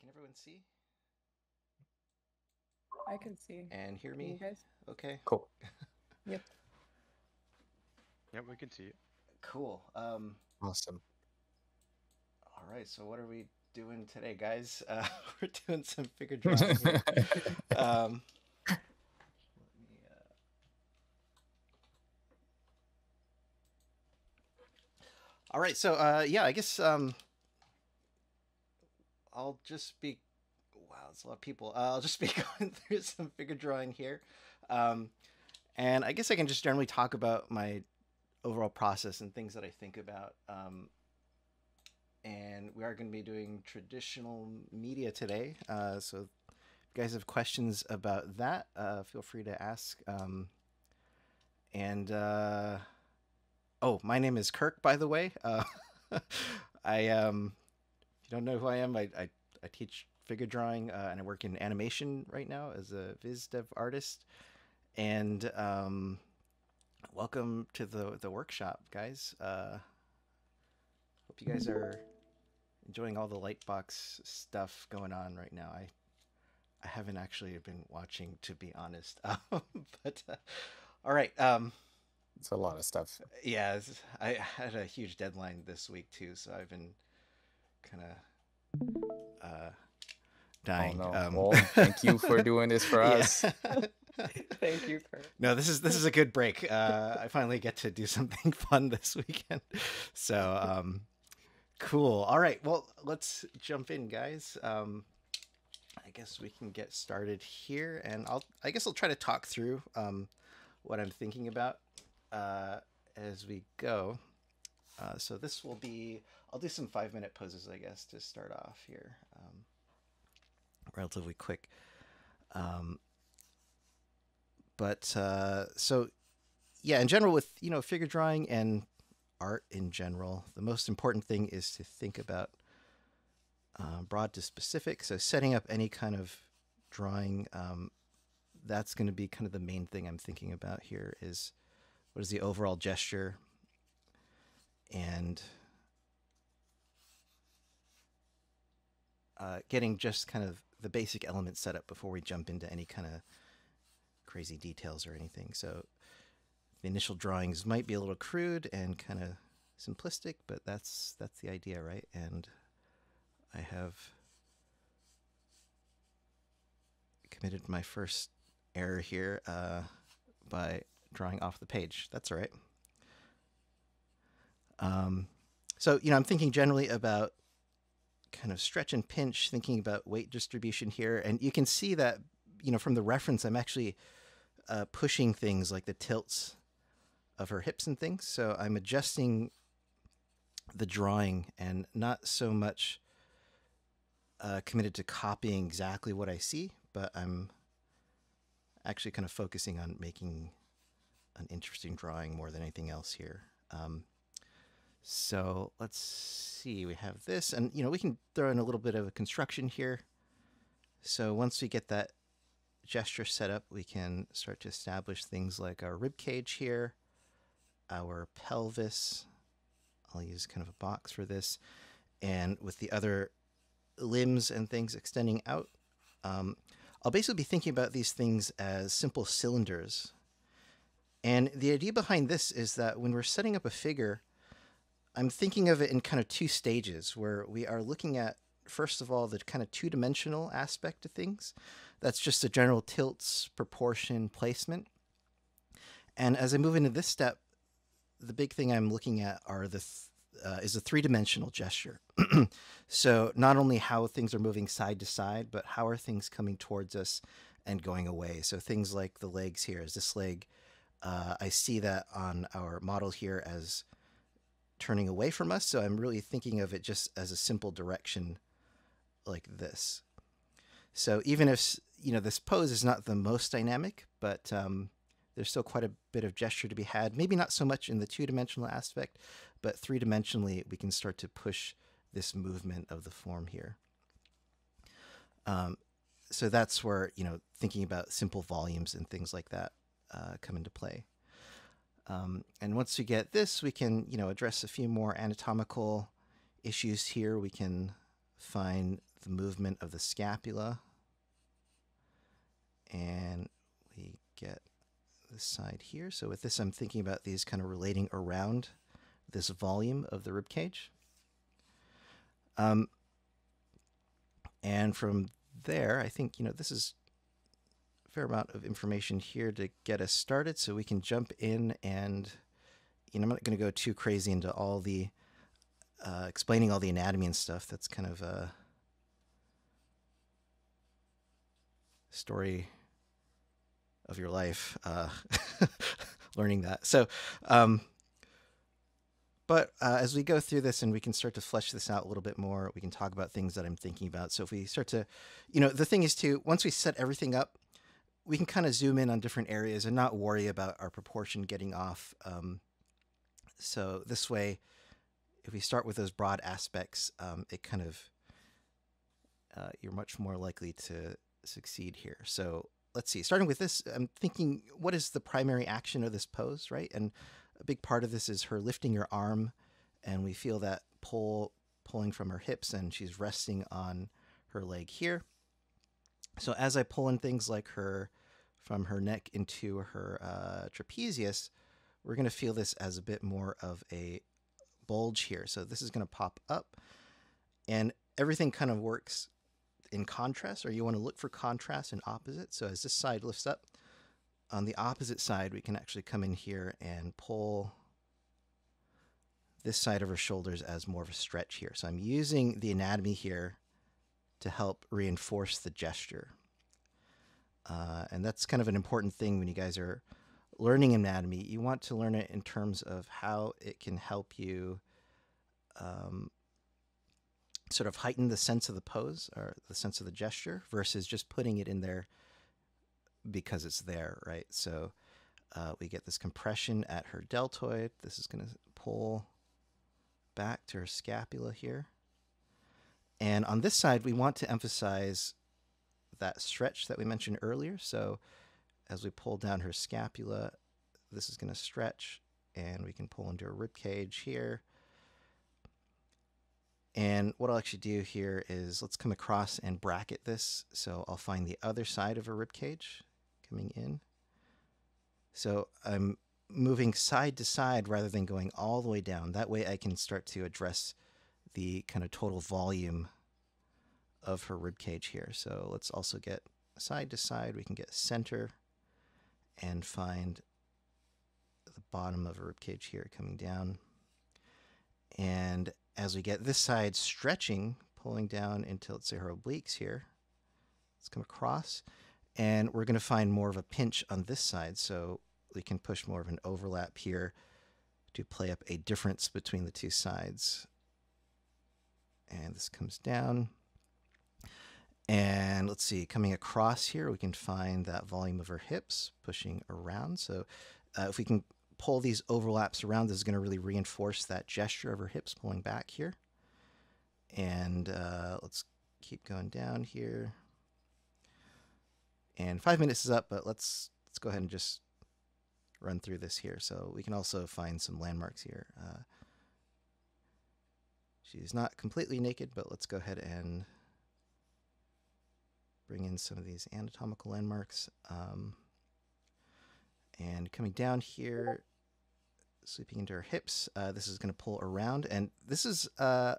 can everyone see I can see. and hear Can you me? guys? Okay, Cool. Yep. Yep, we can see it. cool. Um, Awesome. all right. So what are we doing today, guys? Uh, we're doing some figure drawing. Here. um, let me, uh... All right, so uh, yeah, I guess um, I'll just be. Wow, it's a lot of people. Uh, I'll just be going through some figure drawing here, um, and I guess I can just generally talk about my overall process and things that I think about. Um, and we are going to be doing traditional media today, uh, so if you guys have questions about that, uh, feel free to ask. Um, and uh, oh, my name is Kirk, by the way. Uh, I um, if you don't know who I am, I I, I teach figure drawing uh, and I work in animation right now as a viz dev artist. And um, welcome to the the workshop, guys. Uh, hope you guys are enjoying all the Lightbox stuff going on right now. I I haven't actually been watching, to be honest. Um, but uh, all right. Um, It's a lot of stuff. yeah, I had a huge deadline this week too, so I've been kind of uh, dying. Oh, no. Um, Well, thank you for doing this for us. Thank you, Kirk. no, this is this is a good break. Uh, I finally get to do something fun this weekend. So, um, cool. All right, well, let's jump in, guys. Um, I guess we can get started here, and I'll I guess I'll try to talk through um, what I'm thinking about uh, as we go. Uh, so this will be I'll do some five minute poses, I guess, to start off here. Um, relatively quick. Um, but uh, so yeah in general with you know figure drawing and art in general the most important thing is to think about uh, broad to specific so setting up any kind of drawing um, that's going to be kind of the main thing i'm thinking about here is what is the overall gesture and uh, getting just kind of the basic elements set up before we jump into any kind of crazy details or anything. So the initial drawings might be a little crude and kind of simplistic, but that's that's the idea, right? And I have committed my first error here uh, by drawing off the page. That's all right. Um, so you know, I'm thinking generally about kind of stretch and pinch, thinking about weight distribution here, and you can see that you know from the reference, I'm actually uh, pushing things like the tilts of her hips and things. So I'm adjusting the drawing and not so much uh, committed to copying exactly what I see, but I'm actually kind of focusing on making an interesting drawing more than anything else here. Um, so let's see, we have this, and you know, we can throw in a little bit of a construction here. So once we get that gesture set up, we can start to establish things like our rib cage here, our pelvis. I'll use kind of a box for this, and with the other limbs and things extending out, um, I'll basically be thinking about these things as simple cylinders. And the idea behind this is that when we're setting up a figure, I'm thinking of it in kind of two stages where we are looking at, first of all, the kind of two dimensional aspect of things. That's just the general tilts, proportion, placement. And as I move into this step, the big thing I'm looking at are the th- uh, is a three dimensional gesture. so not only how things are moving side to side, but how are things coming towards us and going away. So things like the legs here. Is this leg? Uh, I see that on our model here as turning away from us. So I'm really thinking of it just as a simple direction like this. So even if you know this pose is not the most dynamic, but um, there's still quite a bit of gesture to be had. Maybe not so much in the two-dimensional aspect, but three-dimensionally we can start to push this movement of the form here. Um, so that's where you know thinking about simple volumes and things like that uh, come into play. Um, and once we get this, we can you know address a few more anatomical issues here. We can find the movement of the scapula. And we get this side here. So with this, I'm thinking about these kind of relating around this volume of the rib cage. Um, and from there, I think, you know, this is fair amount of information here to get us started so we can jump in and, you know, I'm not going to go too crazy into all the uh, explaining all the anatomy and stuff. That's kind of a story of your life, uh, learning that. So, um, but uh, as we go through this and we can start to flesh this out a little bit more, we can talk about things that I'm thinking about. So if we start to, you know, the thing is to once we set everything up, we can kind of zoom in on different areas and not worry about our proportion getting off. Um, so this way, if we start with those broad aspects, um, it kind of uh, you're much more likely to succeed here. So let's see. Starting with this, I'm thinking, what is the primary action of this pose, right? And a big part of this is her lifting her arm, and we feel that pull pulling from her hips, and she's resting on her leg here. So as I pull in things like her from her neck into her uh, trapezius, we're going to feel this as a bit more of a bulge here. So this is going to pop up, and everything kind of works in contrast, or you want to look for contrast and opposite. So as this side lifts up, on the opposite side, we can actually come in here and pull this side of her shoulders as more of a stretch here. So I'm using the anatomy here to help reinforce the gesture. Uh, and that's kind of an important thing when you guys are learning anatomy. You want to learn it in terms of how it can help you um, sort of heighten the sense of the pose or the sense of the gesture versus just putting it in there because it's there, right? So uh, we get this compression at her deltoid. This is going to pull back to her scapula here. And on this side, we want to emphasize that stretch that we mentioned earlier. So as we pull down her scapula, this is going to stretch and we can pull into her rib cage here. And what I'll actually do here is let's come across and bracket this. So I'll find the other side of her rib cage coming in. So I'm moving side to side rather than going all the way down. That way I can start to address the kind of total volume of her rib cage here. So let's also get side to side. We can get center and find the bottom of her rib cage here coming down. And as we get this side stretching, pulling down into, let's say, her obliques here, let's come across. And we're going to find more of a pinch on this side. So we can push more of an overlap here to play up a difference between the two sides. And this comes down. And let's see, coming across here, we can find that volume of her hips pushing around. So uh, if we can pull these overlaps around, this is going to really reinforce that gesture of her hips pulling back here. And uh, let's keep going down here. And five minutes is up, but let's let's go ahead and just run through this here. So we can also find some landmarks here. Uh, she's not completely naked, but let's go ahead and bring in some of these anatomical landmarks. Um, and coming down here, sweeping into her hips, uh, this is going to pull around. And this is uh,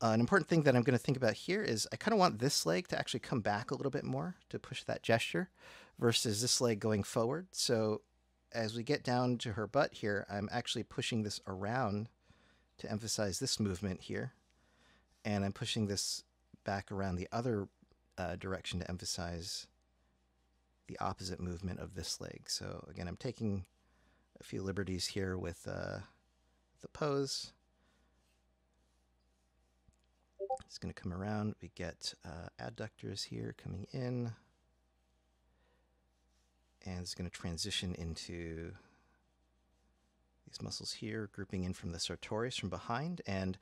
an important thing that I'm going to think about here is I kind of want this leg to actually come back a little bit more to push that gesture versus this leg going forward. So as we get down to her butt here, I'm actually pushing this around to emphasize this movement here and I'm pushing this back around the other uh, direction to emphasize the opposite movement of this leg. So again, I'm taking a few liberties here with uh, the pose. It's going to come around. We get uh, adductors here coming in. And it's going to transition into these muscles here, grouping in from the sartorius from behind. And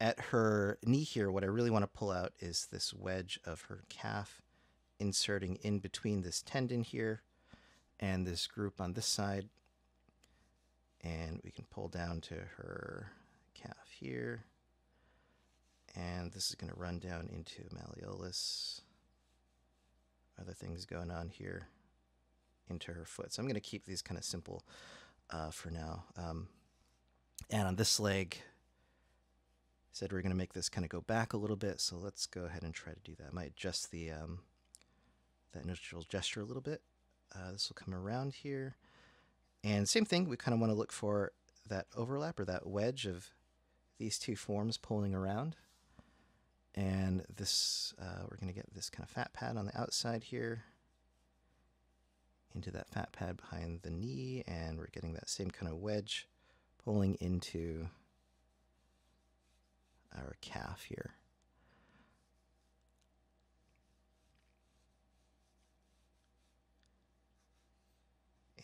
at her knee here, what I really want to pull out is this wedge of her calf inserting in between this tendon here and this group on this side. And we can pull down to her calf here. And this is going to run down into malleolus. Other things going on here into her foot. So I'm going to keep these kind of simple uh, for now. Um, and on this leg, said we're going to make this kind of go back a little bit. So let's go ahead and try to do that. I might adjust the um, that neutral gesture a little bit. Uh, this will come around here. And same thing, we kind of want to look for that overlap or that wedge of these two forms pulling around. And this, uh, we're going to get this kind of fat pad on the outside here into that fat pad behind the knee. And we're getting that same kind of wedge pulling into our calf here.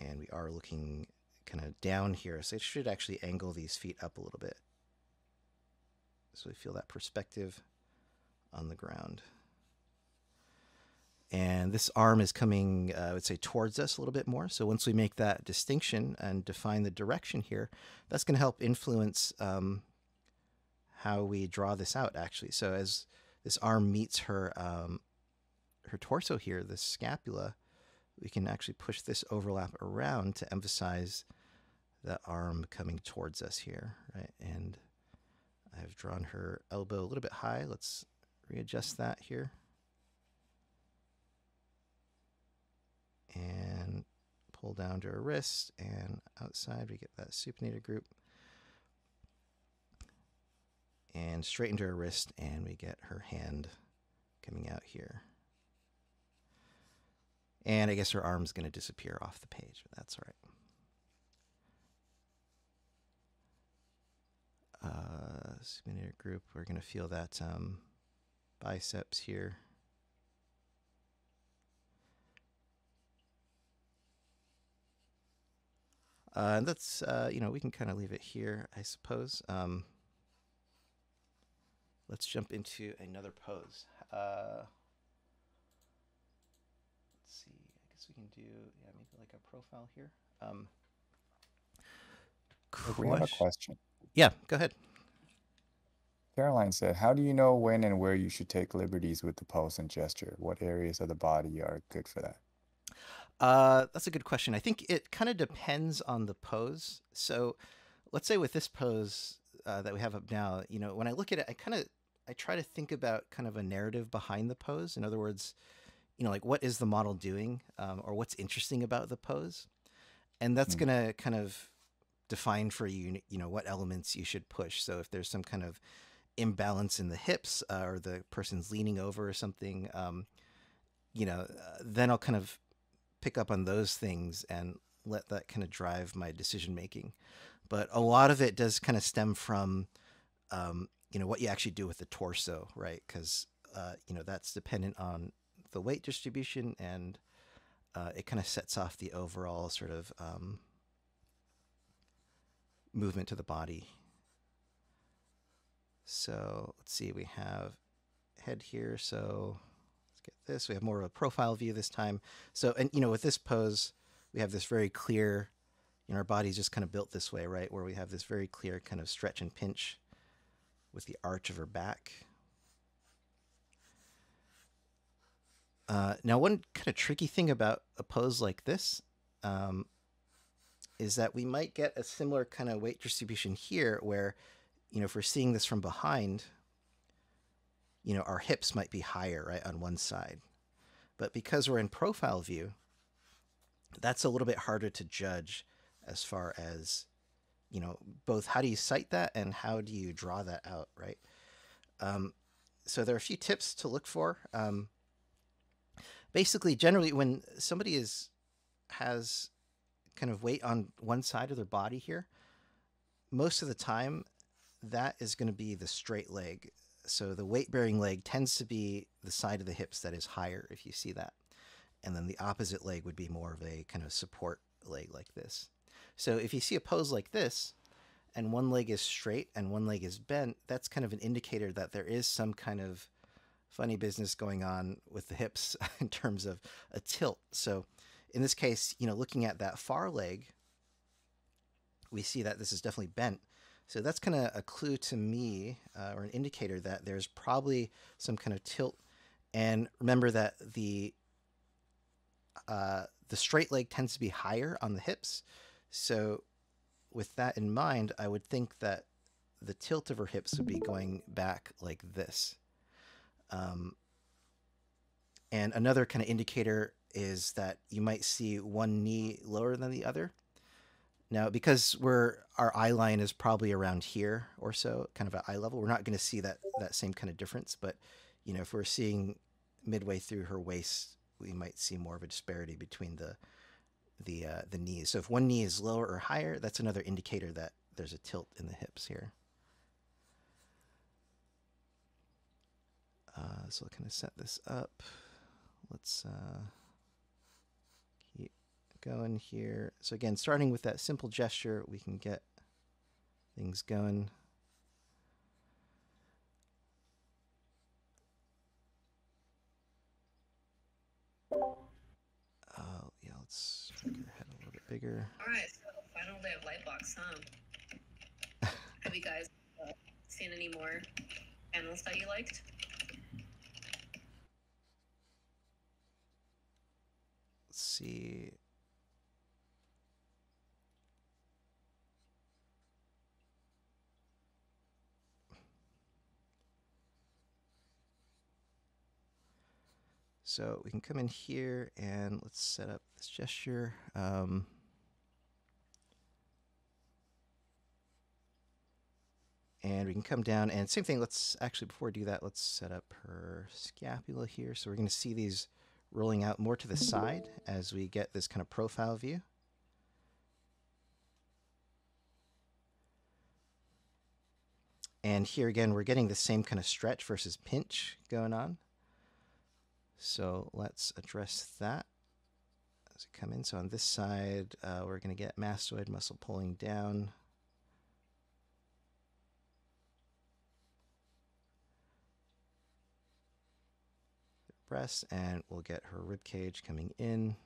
And we are looking kind of down here, so it should actually angle these feet up a little bit. So we feel that perspective on the ground. And this arm is coming, uh, I would say, towards us a little bit more. So once we make that distinction and define the direction here, that's going to help influence um, how we draw this out, actually. So as this arm meets her um, her torso here, the scapula, we can actually push this overlap around to emphasize the arm coming towards us here, right? And I've drawn her elbow a little bit high. Let's readjust that here. And pull down to her wrist and outside we get that supinated group. And straight into her wrist and we get her hand coming out here. And I guess her arm's going to disappear off the page, but that's all right. Uh, group, we're going to feel that um, biceps here. Uh, and that's, uh, you know, we can kind of leave it here, I suppose. Um, let's jump into another pose. Uh, let's see. I guess we can do, yeah, maybe like a profile here. Um, We have a question- question. Yeah, go ahead. Caroline said, How do you know when and where you should take liberties with the pose and gesture? What areas of the body are good for that? Uh, that's a good question. I think it kind of depends on the pose. So, let's say with this pose uh, that we have up now, you know, when I look at it, I kind of I try to think about kind of a narrative behind the pose. In other words, you know, like what is the model doing, um, or what's interesting about the pose, and that's Mm. gonna kind of define for you, you know, what elements you should push. So if there's some kind of imbalance in the hips, uh, or the person's leaning over or something, um, you know, uh, then I'll kind of pick up on those things and let that kind of drive my decision making. But a lot of it does kind of stem from, um, you know, what you actually do with the torso, right? Because uh, you know that's dependent on the weight distribution, and uh, it kind of sets off the overall sort of um, movement to the body. So let's see, we have head here. So let's get this. We have more of a profile view this time. So, and you know, with this pose, we have this very clear, you know, our body's just kind of built this way, right? Where we have this very clear kind of stretch and pinch with the arch of her back. Uh, now, one kind of tricky thing about a pose like this um, is that we might get a similar kind of weight distribution here where, you know, if we're seeing this from behind, you know, our hips might be higher, right, on one side. But because we're in profile view, that's a little bit harder to judge as far as, you know, both how do you sight that and how do you draw that out, right? Um, so there are a few tips to look for. Um, basically, generally, when somebody is has kind of weight on one side of their body here, most of the time, that is going to be the straight leg. So the weight bearing leg tends to be the side of the hips that is higher, if you see that. And then the opposite leg would be more of a kind of support leg like this. So if you see a pose like this, and one leg is straight and one leg is bent, that's kind of an indicator that there is some kind of funny business going on with the hips in terms of a tilt. So in this case, you know, looking at that far leg, we see that this is definitely bent. So that's kind of a clue to me, uh, or an indicator that there's probably some kind of tilt. And remember that the uh, the straight leg tends to be higher on the hips. So with that in mind, I would think that the tilt of her hips would be going back like this. Um, and another kind of indicator is that you might see one knee lower than the other. Now, because we're our eye line is probably around here or so, kind of at eye level, we're not going to see that that same kind of difference. But you know, if we're seeing midway through her waist, we might see more of a disparity between the the uh, the knees. So if one knee is lower or higher, that's another indicator that there's a tilt in the hips here. Uh, so I'll kind of set this up. Let's uh, keep going here. So again, starting with that simple gesture, we can get things going. Uh, yeah, let's make her head a little bit bigger. All right, so final day of Lightbox, huh? Have you guys uh, seen any more panels that you liked? Let's see. So we can come in here and let's set up this gesture. Um, and we can come down and same thing. Let's actually, before we do that, let's set up her scapula here. So we're going to see these rolling out more to the side as we get this kind of profile view. And here again, we're getting the same kind of stretch versus pinch going on. So let's address that as we come in. So on this side, uh, we're going to get mastoid muscle pulling down. And we'll get her rib cage coming in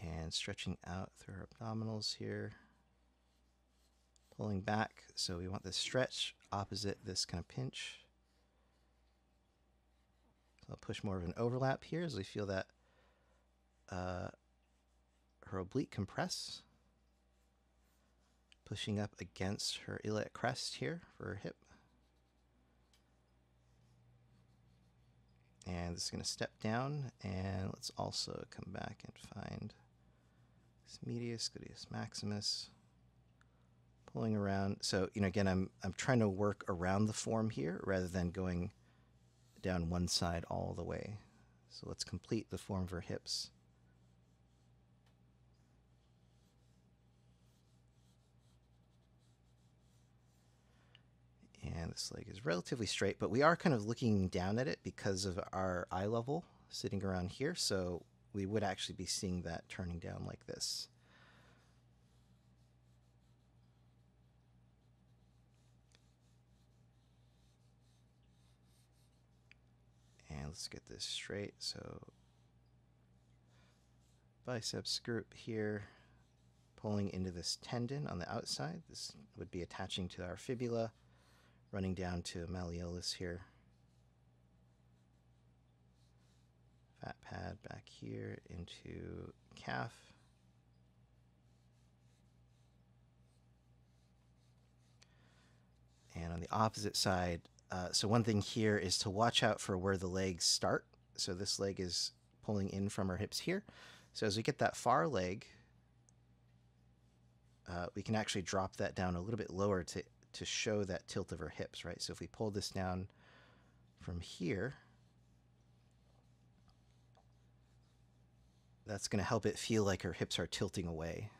and stretching out through her abdominals here. Pulling back so we want this stretch opposite this kind of pinch. So I'll push more of an overlap here as we feel that uh, her oblique compress. Pushing up against her iliac crest here for her hip and this is going to step down and let's also come back and find this medius gluteus maximus. Pulling around so you know again I'm I'm trying to work around the form here rather than going down one side all the way. So let's complete the form of her hips and this leg is relatively straight, but we are kind of looking down at it because of our eye level sitting around here. So we would actually be seeing that turning down like this. And let's get this straight. So biceps group here, pulling into this tendon on the outside. This would be attaching to our fibula running down to malleolus here. Fat pad back here into calf. And on the opposite side, uh, so one thing here is to watch out for where the legs start. So this leg is pulling in from our hips here. So as we get that far leg, uh, we can actually drop that down a little bit lower to to show that tilt of her hips, right? So if we pull this down from here, that's going to help it feel like her hips are tilting away.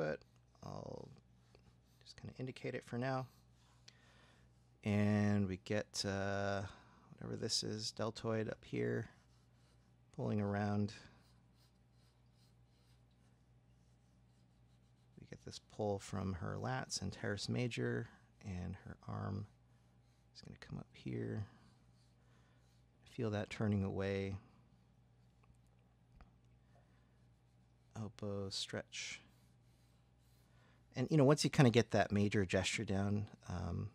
foot. I'll just kind of indicate it for now. And we get uh, whatever this is, deltoid up here, pulling around. We get this pull from her lats and teres major, and her arm is going to come up here. Feel that turning away. Elbow stretch. And you know, once you kind of get that major gesture down, um,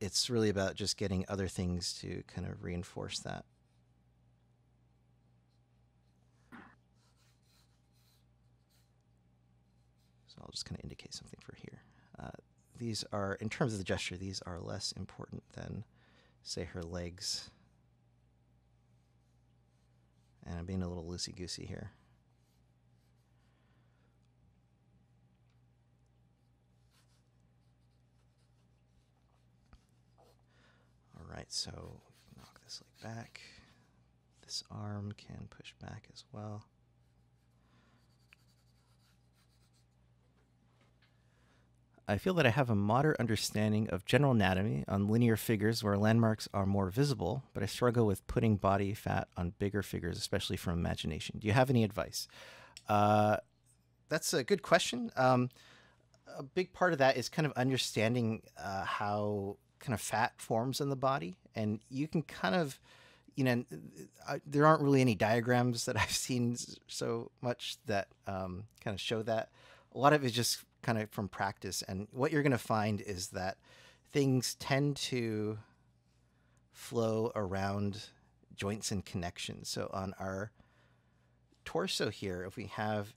it's really about just getting other things to kind of reinforce that. So I'll just kind of indicate something for here. Uh, these are, in terms of the gesture, these are less important than, say, her legs. And I'm being a little loosey goosey here. Right, so knock this leg back. This arm can push back as well. I feel that I have a moderate understanding of general anatomy on linear figures where landmarks are more visible, but I struggle with putting body fat on bigger figures, especially from imagination. Do you have any advice? Uh, that's a good question. Um, a big part of that is kind of understanding uh, how kind of fat forms in the body, and you can kind of, you know, there aren't really any diagrams that I've seen so much that um, kind of show that. A lot of it is just kind of from practice, and what you're going to find is that things tend to flow around joints and connections. So on our torso here, if we have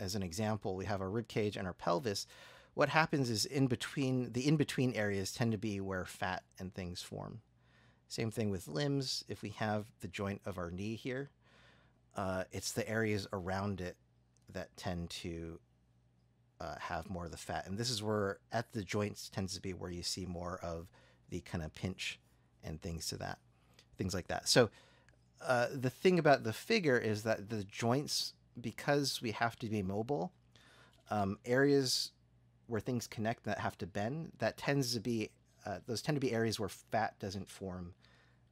as an example, we have our rib cage and our pelvis. What happens is in between the in between areas tend to be where fat and things form. Same thing with limbs. If we have the joint of our knee here, uh, it's the areas around it that tend to uh, have more of the fat. And this is where at the joints tends to be where you see more of the kind of pinch and things to that, things like that. So uh, the thing about the figure is that the joints because we have to be mobile, um, areas where things connect that have to bend, that tends to be uh, those tend to be areas where fat doesn't form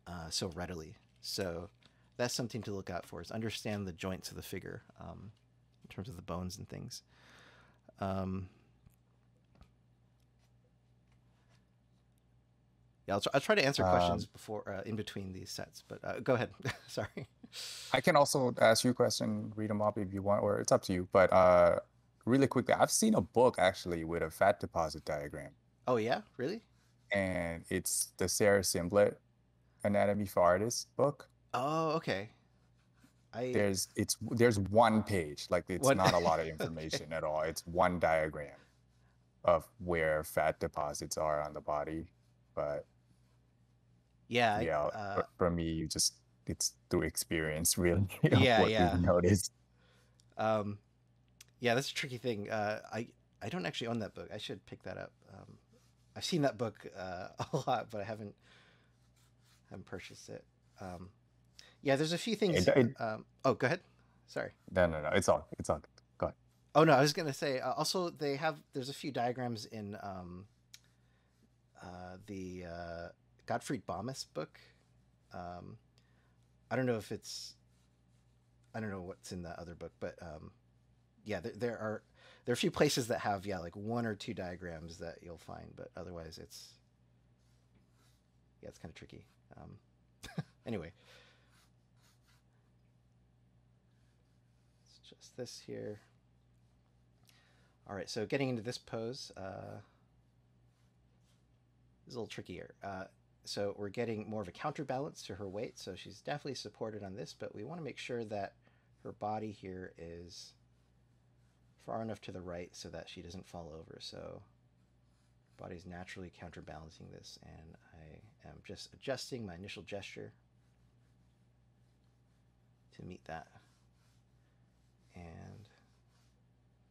uh, so readily. So that's something to look out for is understand the joints of the figure um, in terms of the bones and things. Um, yeah, I'll, try, I'll try to answer questions Um, before uh, in between these sets, but uh, go ahead. Sorry. I can also ask you a question, read them up if you want, or it's up to you. But uh, really quickly, I've seen a book actually with a fat deposit diagram, Oh yeah, really? and it's the Sarah Simblett Anatomy for Artists book. Oh, okay. I There's it's there's one page, like it's One- not a lot of Okay. information at all. It's one diagram of where fat deposits are on the body. But yeah, I- yeah, uh, for, me, you just it's through experience, really. Yeah, what yeah. We've noticed. Um, yeah, that's a tricky thing. Uh, I I don't actually own that book. I should pick that up. Um, I've seen that book uh, a lot, but I haven't haven't purchased it. Um, yeah, there's a few things. it- um, oh, go ahead. Sorry. No, no, no. It's all it's all. Go ahead. Oh no, I was gonna say. Uh, also, they have there's a few diagrams in um, uh, the uh, Gottfried Bammes book. Um, I don't know if it's. I don't know what's in that other book, but um, yeah, there, there are there are a few places that have yeah like one or two diagrams that you'll find, but otherwise it's yeah it's kind of tricky. Um, anyway, it's just this here. All right, so getting into this pose uh, is a little trickier. Uh, so we're getting more of a counterbalance to her weight, so she's definitely supported on this, but we want to make sure that her body here is far enough to the right so that she doesn't fall over. So body's naturally counterbalancing this, and I am just adjusting my initial gesture to meet that. And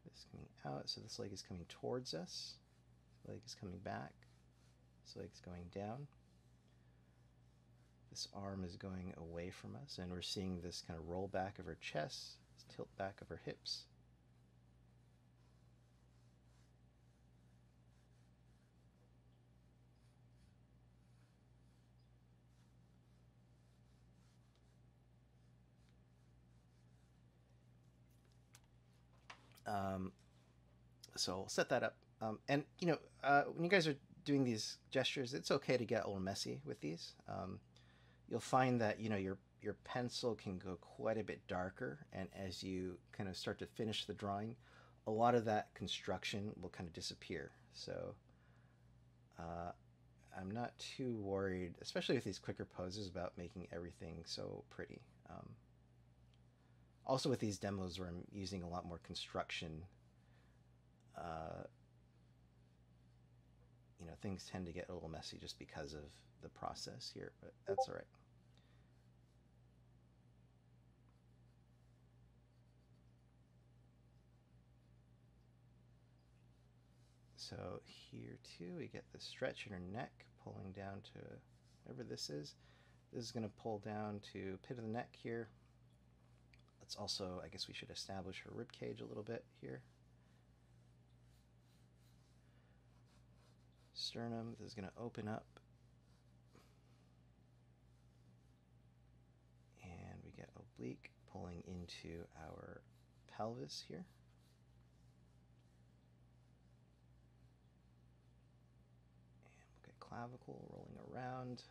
this coming out, so this leg is coming towards us. This leg is coming back. This leg is going down. This arm is going away from us, and we're seeing this kind of roll back of her chest, tilt back of her hips. Um, so I'll set that up. Um, and you know, uh, when you guys are doing these gestures, it's okay to get a little messy with these. Um, you'll find that you know your your pencil can go quite a bit darker, and as you kind of start to finish the drawing, a lot of that construction will kind of disappear. So uh, I'm not too worried, especially with these quicker poses, about making everything so pretty. Um, also, with these demos where I'm using a lot more construction, uh, you know, things tend to get a little messy just because of the process here, but that's all right. So here too, we get the stretch in her neck, pulling down to whatever this is. This is going to pull down to pit of the neck here. Let's also, I guess we should establish her rib cage a little bit here. Sternum, is going to open up. And we get oblique pulling into our pelvis here. And we'll get clavicle rolling around.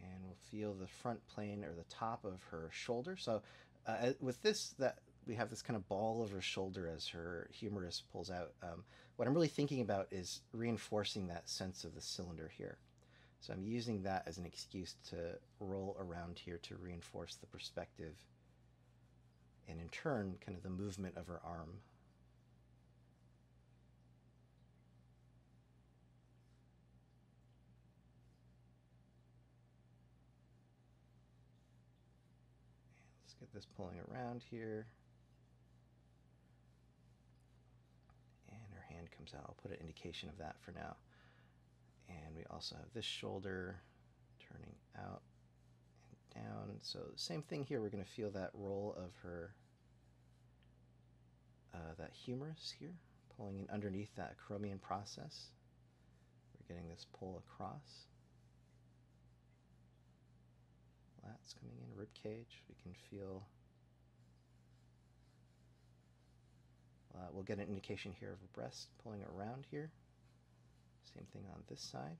And we'll feel the front plane or the top of her shoulder. So uh, with this, that we have this kind of ball of her shoulder as her humerus pulls out. Um, what I'm really thinking about is reinforcing that sense of the cylinder here. So I'm using that as an excuse to roll around here to reinforce the perspective and in turn, kind of the movement of her arm. This pulling around here. And her hand comes out. I'll put an indication of that for now. And we also have this shoulder turning out and down. So same thing here. We're going to feel that roll of her, uh, that humerus here, pulling in underneath that acromion process. We're getting this pull across. Lats coming in, rib cage. We can feel. Uh, we'll get an indication here of a breast pulling around here. Same thing on this side.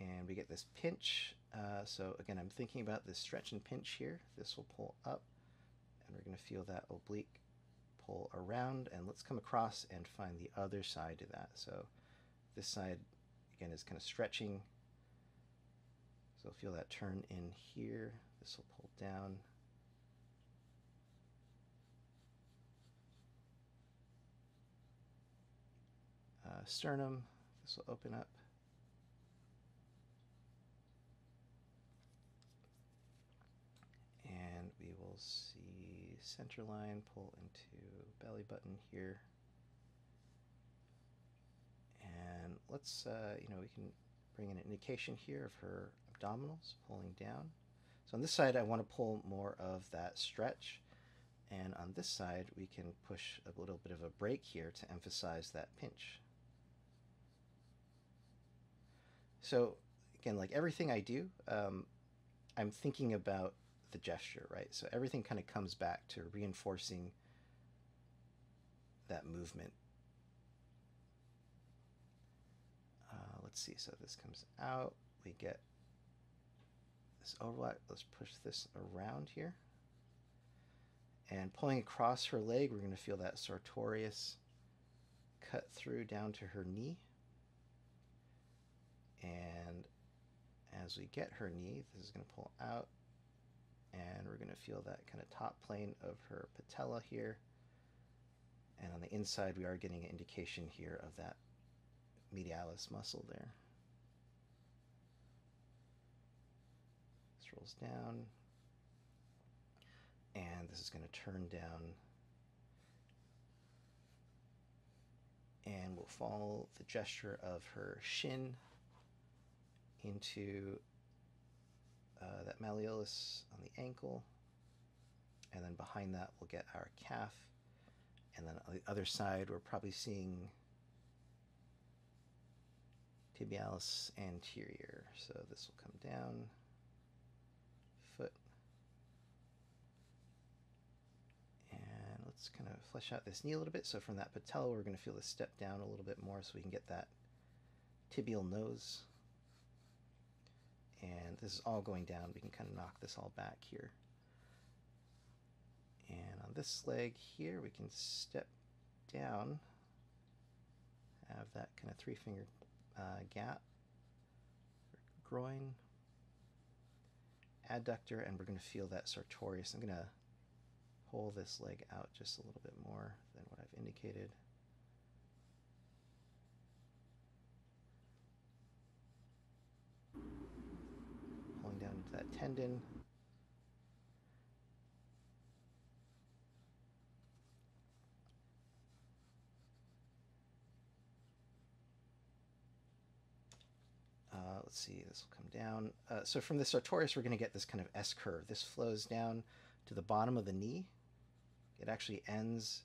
And we get this pinch. Uh, so again, I'm thinking about this stretch and pinch here. This will pull up, and we're going to feel that oblique pull around. And let's come across and find the other side to that. So this side, again, is kind of stretching. So feel that turn in here. This will pull down. Uh, sternum, this will open up. And we will see center line pull into belly button here. And let's, uh, you know, we can bring in an indication here of her abdominals pulling down. So on this side, I want to pull more of that stretch. And on this side, we can push a little bit of a break here to emphasize that pinch. So again, like everything I do, um, I'm thinking about the gesture, right? So everything kind of comes back to reinforcing that movement. Uh, let's see, so this comes out, we get this overlap, let's push this around here. And pulling across her leg, we're going to feel that sartorius cut through down to her knee. And as we get her knee, this is going to pull out. And we're going to feel that kind of top plane of her patella here. And on the inside, we are getting an indication here of that medialis muscle there. This rolls down. And this is going to turn down. And we'll follow the gesture of her shin into uh, that malleolus on the ankle. And then behind that, we'll get our calf. And then on the other side, we're probably seeing tibialis anterior. So this will come down, foot. And let's kind of flesh out this knee a little bit. So from that patella, we're going to feel the step down a little bit more so we can get that tibial nose. And this is all going down. We can kind of knock this all back here. And on this leg here, we can step down, have that kind of three finger uh, gap, groin, adductor, and we're going to feel that sartorius. I'm going to pull this leg out just a little bit more than what I've indicated. Pulling down into that tendon. Uh, let's see, this will come down. Uh, so from the sartorius, we're going to get this kind of S curve. This flows down to the bottom of the knee. It actually ends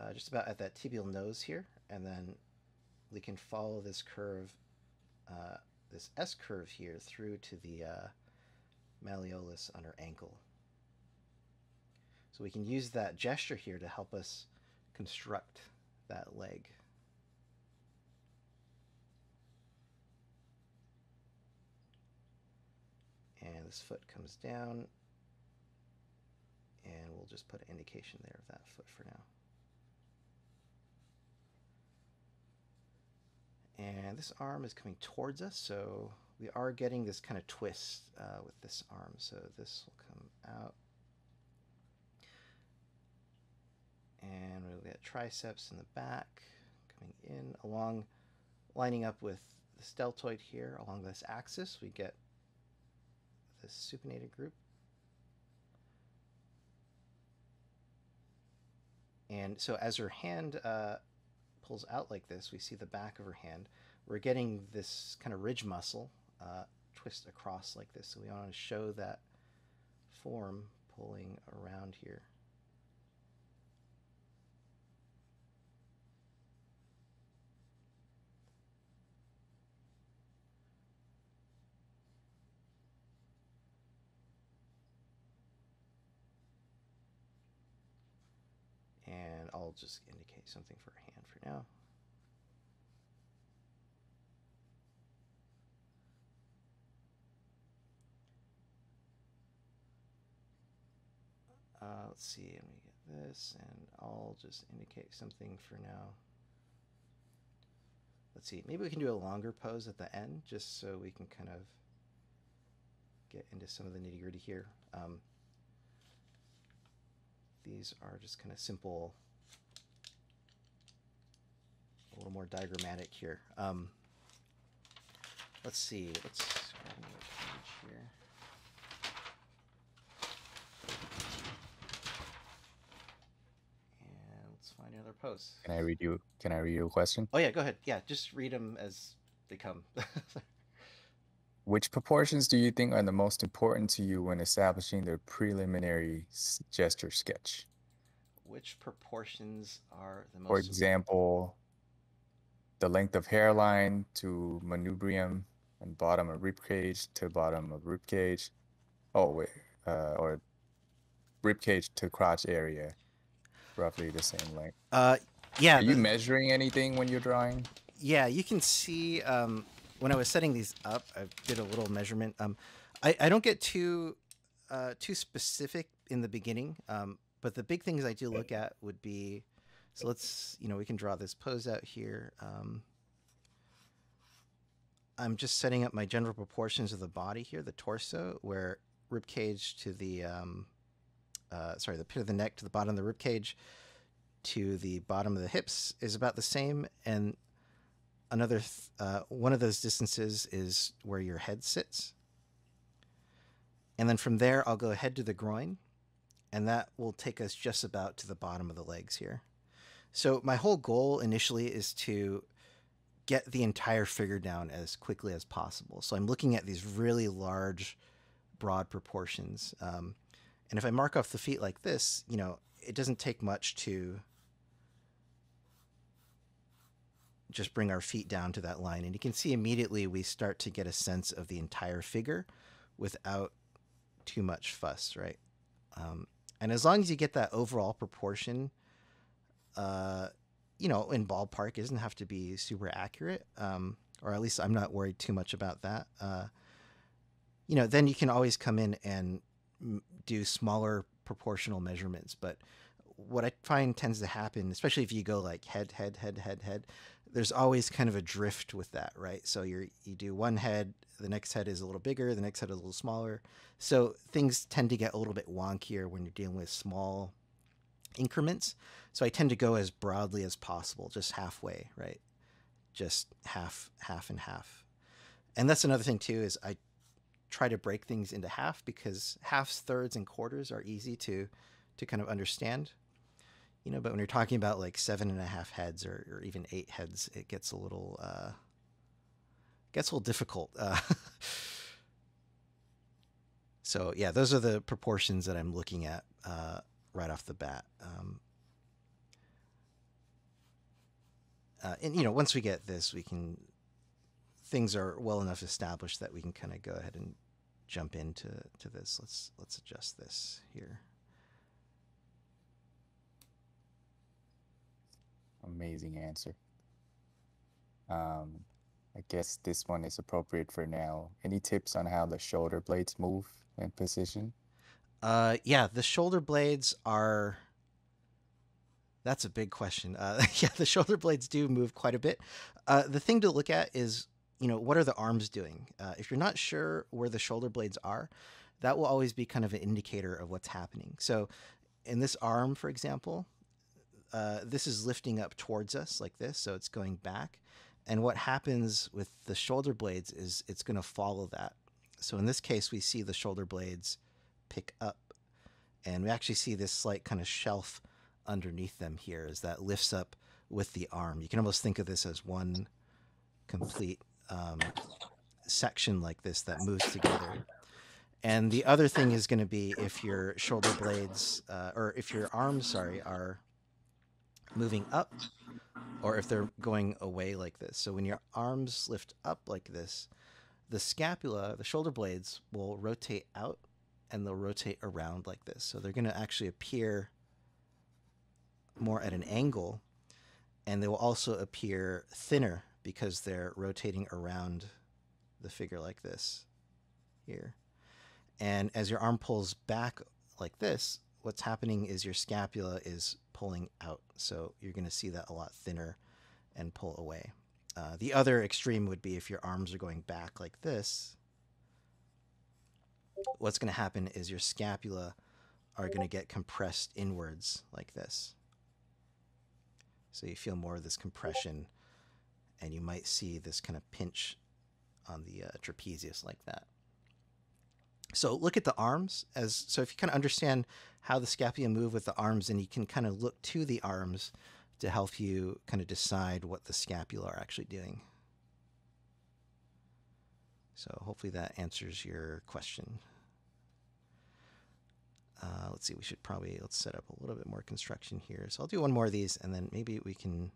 uh, just about at that tibial nose here, and then we can follow this curve, uh, this S curve here, through to the uh, malleolus under ankle. So we can use that gesture here to help us construct that leg. and this foot comes down and we'll just put an indication there of that foot for now. And this arm is coming towards us, so we are getting this kind of twist uh, with this arm. So this will come out. And we'll get triceps in the back coming in along, lining up with this deltoid here along this axis. We get the supinator group. And so as her hand uh, pulls out like this, we see the back of her hand. We're getting this kind of ridge muscle uh, twist across like this. So we want to show that form pulling around here. and I'll just indicate something for a hand for now. Uh, let's see, let me get this, and I'll just indicate something for now. Let's see, maybe we can do a longer pose at the end, just so we can kind of get into some of the nitty gritty here. Um, these are just kind of simple, a little more diagrammatic here. Um, let's see, let's grab another page here. And let's find another pose. Can I read you? Can I read you a question? Oh yeah, go ahead. Yeah, just read them as they come. Which proportions do you think are the most important to you when establishing the preliminary s- gesture sketch? Which proportions are the most? For example, the length of hairline to manubrium and bottom of rib cage to bottom of rib cage. Oh wait, uh, or rib cage to crotch area, roughly the same length. Uh, yeah. Are you measuring anything when you're drawing? Yeah, you can see um, when I was setting these up, I did a little measurement. Um, I, I don't get too uh, too specific in the beginning, um, but the big things I do look at would be so let's you know we can draw this pose out here. Um, I'm just setting up my general proportions of the body here, the torso, where rib cage to the um, uh, sorry the pit of the neck to the bottom of the rib cage to the bottom of the hips is about the same, and another th- uh, one of those distances is where your head sits. And then from there i'll go head to the groin and that will take us just about to the bottom of the legs here so my whole goal initially is to get the entire figure down as quickly as possible so i'm looking at these really large broad proportions um, And if I mark off the feet like this, you know, it doesn't take much to just bring our feet down to that line. And you can see immediately we start to get a sense of the entire figure without too much fuss, right? Um, and as long as you get that overall proportion, uh, you know, in ballpark, it doesn't have to be super accurate, um, or at least I'm not worried too much about that. Uh, you know, then you can always come in and do smaller proportional measurements. But what I find tends to happen, especially if you go like head, head, head, head, head, there's always kind of a drift with that, right? So you're you do one head, the next head is a little bigger, the next head is a little smaller. So things tend to get a little bit wonkier when you're dealing with small increments. So I tend to go as broadly as possible, just halfway, right? Just half, half, and half. And that's another thing too is I try to break things into half because halves, thirds, and quarters are easy to to kind of understand. You know, but when you're talking about like seven and a half heads or, or even eight heads, it gets a little uh, gets a little difficult. Uh, so yeah, those are the proportions that I'm looking at uh, right off the bat. Um, uh, and you know, once we get this, we can things are well enough established that we can kind of go ahead and jump into to this. Let's let's adjust this here. Amazing answer. Um, I guess this one is appropriate for now. Any tips on how the shoulder blades move and position? Uh, yeah, the shoulder blades are. That's a big question. Uh, yeah, the shoulder blades do move quite a bit. Uh, the thing to look at is, you know, what are the arms doing? Uh, if you're not sure where the shoulder blades are, that will always be kind of an indicator of what's happening. So, in this arm, for example, uh, this is lifting up towards us like this, so it's going back. And what happens with the shoulder blades is it's going to follow that. So in this case, we see the shoulder blades pick up, and we actually see this slight kind of shelf underneath them here as that lifts up with the arm. You can almost think of this as one complete um, section like this that moves together. And the other thing is going to be if your shoulder blades, uh, or if your arms, sorry, are moving up or if they're going away like this. So when your arms lift up like this, the scapula, the shoulder blades will rotate out and they'll rotate around like this. So they're going to actually appear more at an angle and they will also appear thinner because they're rotating around the figure like this here. And as your arm pulls back like this, what's happening is your scapula is pulling out. So you're going to see that a lot thinner and pull away. Uh, the other extreme would be if your arms are going back like this. What's going to happen is your scapula are going to get compressed inwards like this. So you feel more of this compression, and you might see this kind of pinch on the uh, trapezius like that. So look at the arms as so if you kind of understand how the scapula move with the arms, then you can kind of look to the arms to help you kind of decide what the scapula are actually doing. So hopefully that answers your question. Uh, let's see, we should probably, let's set up a little bit more construction here. So I'll do one more of these and then maybe we can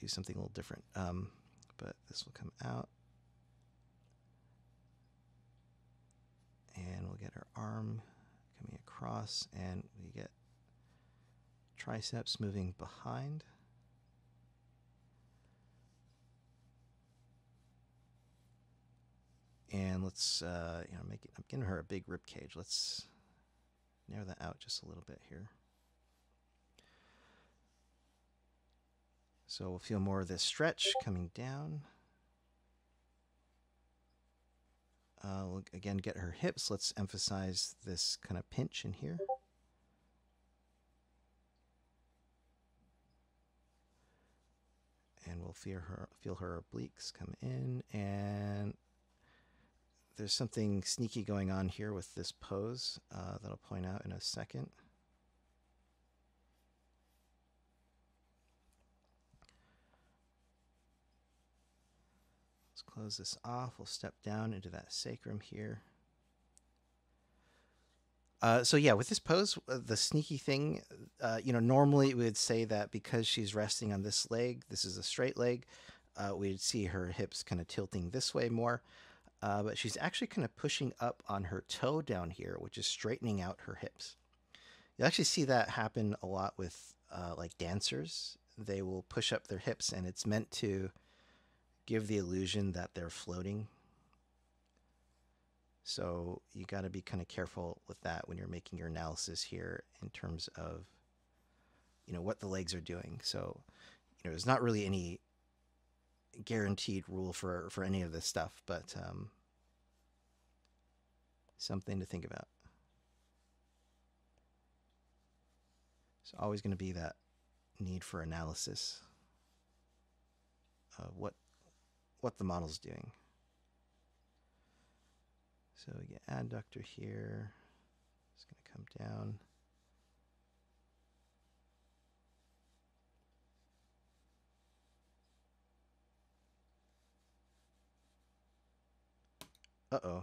do something a little different. Um, but this will come out. and we'll get our arm coming across and we get triceps moving behind. And let's, uh, you know, make it, I'm giving her a big rib cage. Let's narrow that out just a little bit here. So we'll feel more of this stretch coming down. Uh, we'll again get her hips. Let's emphasize this kind of pinch in here. And we'll feel her feel her obliques come in and there's something sneaky going on here with this pose uh, that I'll point out in a second. Let's close this off. We'll step down into that sacrum here. Uh, so yeah, with this pose, uh, the sneaky thing, uh, you know, normally we would say that because she's resting on this leg, this is a straight leg, uh, we'd see her hips kind of tilting this way more. Uh, but she's actually kind of pushing up on her toe down here, which is straightening out her hips. You actually see that happen a lot with uh, like dancers. They will push up their hips, and it's meant to give the illusion that they're floating. So you got to be kind of careful with that when you're making your analysis here in terms of, you know, what the legs are doing. So, you know, there's not really any guaranteed rule for for any of this stuff, but um, something to think about. It's always going to be that need for analysis of what what the model's doing. So we get adductor here. It's going to come down. Uh-oh.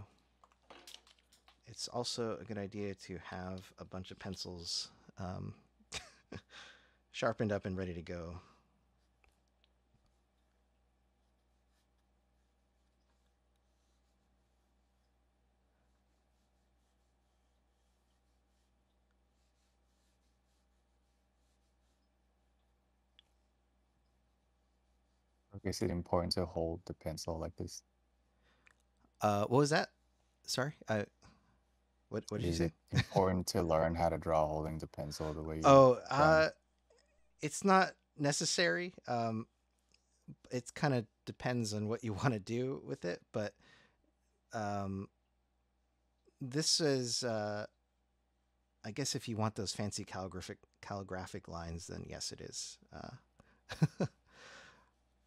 It's also a good idea to have a bunch of pencils um, sharpened up and ready to go. Is it important to hold the pencil like this? Uh, what was that? Sorry, I. What what did you say? important to learn how to draw holding the pencil the way you Oh, uh, it's not necessary. Um, it kind of depends on what you want to do with it, but um, this is, uh, I guess, if you want those fancy calligraphic calligraphic lines, then yes, it is. Uh,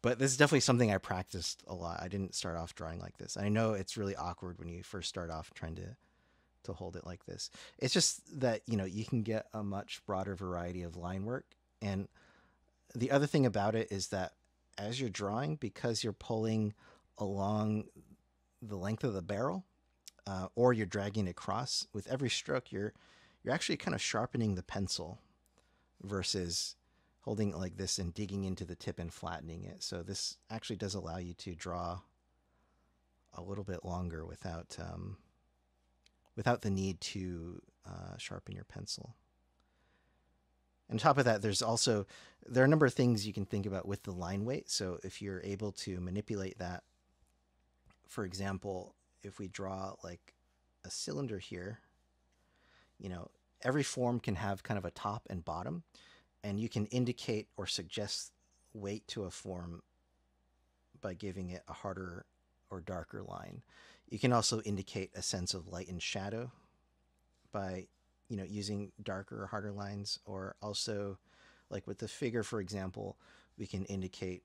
but this is definitely something I practiced a lot. I didn't start off drawing like this. I know it's really awkward when you first start off trying to to hold it like this. It's just that, you know, you can get a much broader variety of line work. And the other thing about it is that as you're drawing, because you're pulling along the length of the barrel, uh, or you're dragging it across, with every stroke, you're you're actually kind of sharpening the pencil versus holding it like this and digging into the tip and flattening it. So this actually does allow you to draw a little bit longer without um, without the need to uh, sharpen your pencil. On top of that, there's also there are a number of things you can think about with the line weight. So if you're able to manipulate that, for example, if we draw like a cylinder here, you know, every form can have kind of a top and bottom, and you can indicate or suggest weight to a form by giving it a harder or darker line. You can also indicate a sense of light and shadow by, you know, using darker or harder lines, or also, like with the figure, for example, we can indicate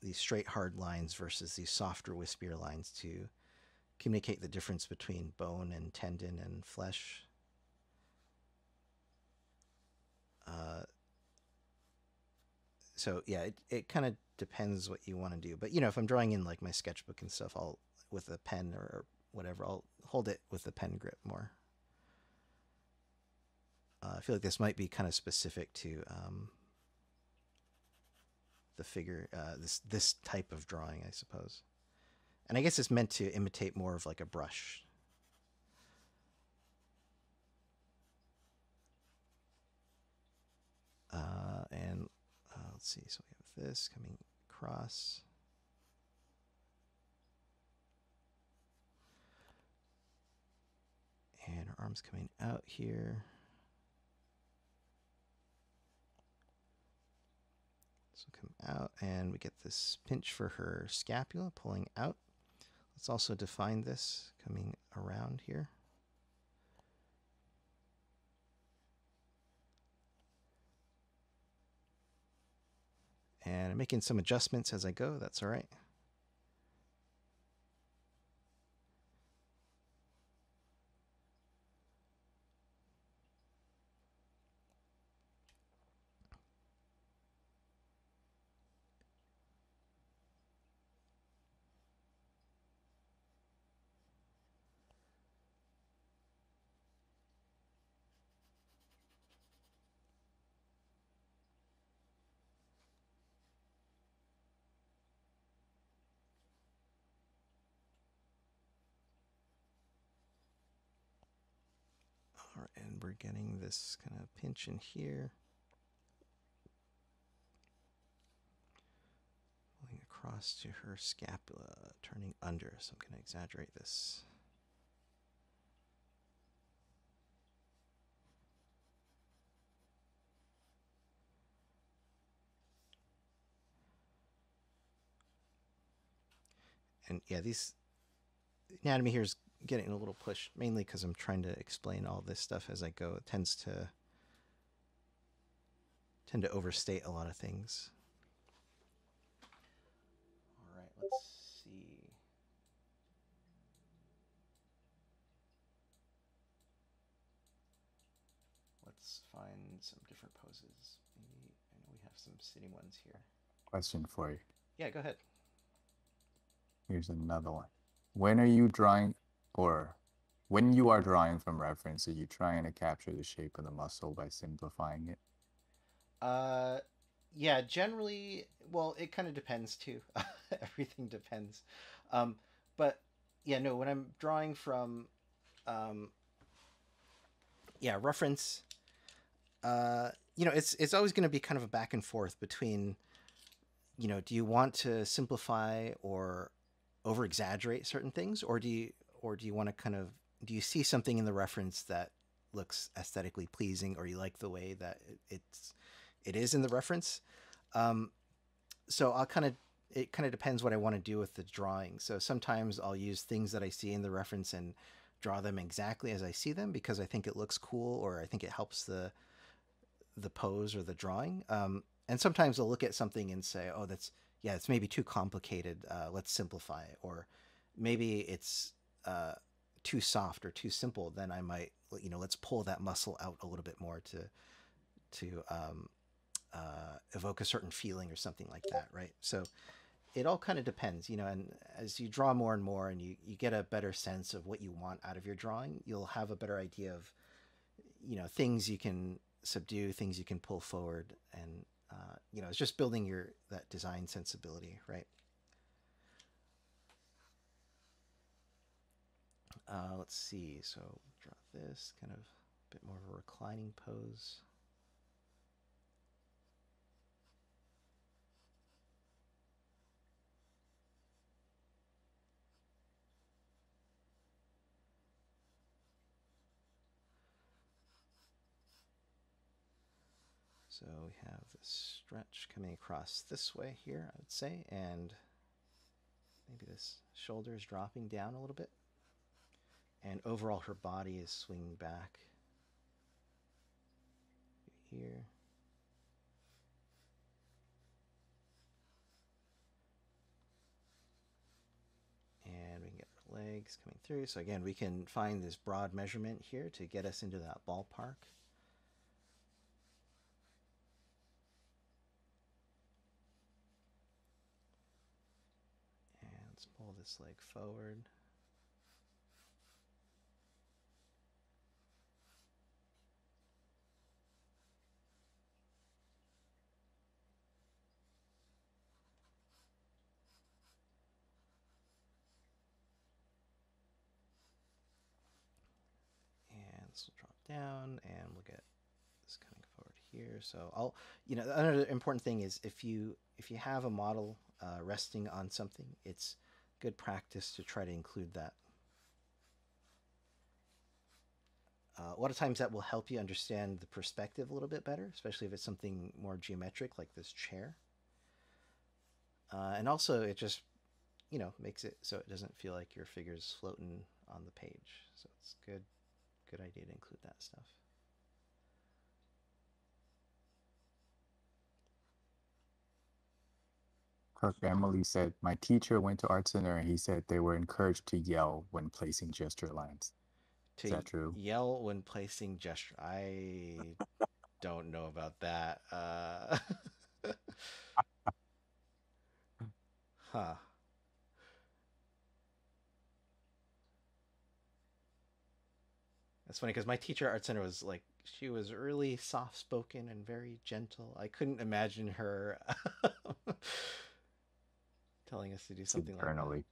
these straight hard lines versus these softer wispier lines to communicate the difference between bone and tendon and flesh. Uh, so yeah, it, it kind of depends what you want to do. But you know, if I'm drawing in like my sketchbook and stuff, I'll with a pen or whatever, I'll hold it with the pen grip more. Uh, I feel like this might be kind of specific to um, the figure, uh, this this type of drawing, I suppose. And I guess it's meant to imitate more of like a brush. Uh, and uh, let's see. So we have this coming across. And her arms coming out here. So come out and we get this pinch for her scapula pulling out. Let's also define this coming around here. And I'm making some adjustments as I go. That's all right. This kind of pinch in here. Pulling across to her scapula, turning under. So I'm going to exaggerate this. and yeah, these anatomy here is getting a little push, mainly because I'm trying to explain all this stuff as I go. It tends to tend to overstate a lot of things. All right, let's see. Let's find some different poses. Maybe I know we have some sitting ones here. Question for you. Yeah, go ahead. Here's another one. When are you drawing, or when you are drawing from reference, are you trying to capture the shape of the muscle by simplifying it? Uh, yeah, generally, well, it kind of depends too. Everything depends. Um, but yeah, no, when I'm drawing from, um, yeah, reference, uh, you know, it's it's always going to be kind of a back and forth between, you know, do you want to simplify or over exaggerate certain things, or do you or do you want to kind of do you see something in the reference that looks aesthetically pleasing, or you like the way that it's it is in the reference. Um, so I'll kind of it kind of depends what I want to do with the drawing. So sometimes I'll use things that I see in the reference and draw them exactly as I see them because I think it looks cool or I think it helps the the pose or the drawing. Um, and sometimes I'll look at something and say, "Oh, that's yeah, it's maybe too complicated. Uh, let's simplify it." Or maybe it's uh, too soft or too simple. Then I might, you know, let's pull that muscle out a little bit more to to um, uh, evoke a certain feeling or something like that, right? So it all kind of depends, you know. And as you draw more and more, and you you get a better sense of what you want out of your drawing, you'll have a better idea of, you know, things you can subdue, things you can pull forward, and uh, you know, it's just building your that design sensibility, right? Uh, let's see. So draw this kind of a bit more of a reclining pose. So we have this stretch coming across this way here, I would say, and maybe this shoulder is dropping down a little bit. And overall, her body is swinging back here. And we can get her legs coming through. So again, we can find this broad measurement here to get us into that ballpark. And let's pull this leg forward. Down and we'll get this coming forward here. So i'll you know another important thing is if you if you have a model uh, resting on something it's good practice to try to include that. Uh, a lot of times that will help you understand the perspective a little bit better especially if it's something more geometric like this chair. Uh, and also it just you know makes it so it doesn't feel like your figure's floating on the page. So it's good good idea to include that stuff. Cook Emily said, My teacher went to Art Center and he said they were encouraged to yell when placing gesture lines. To Is that true? yell when placing gesture. I don't know about that. Uh, huh. That's funny because my teacher at Art Center was like, she was really soft spoken and very gentle. I couldn't imagine her telling us to do something Internally. like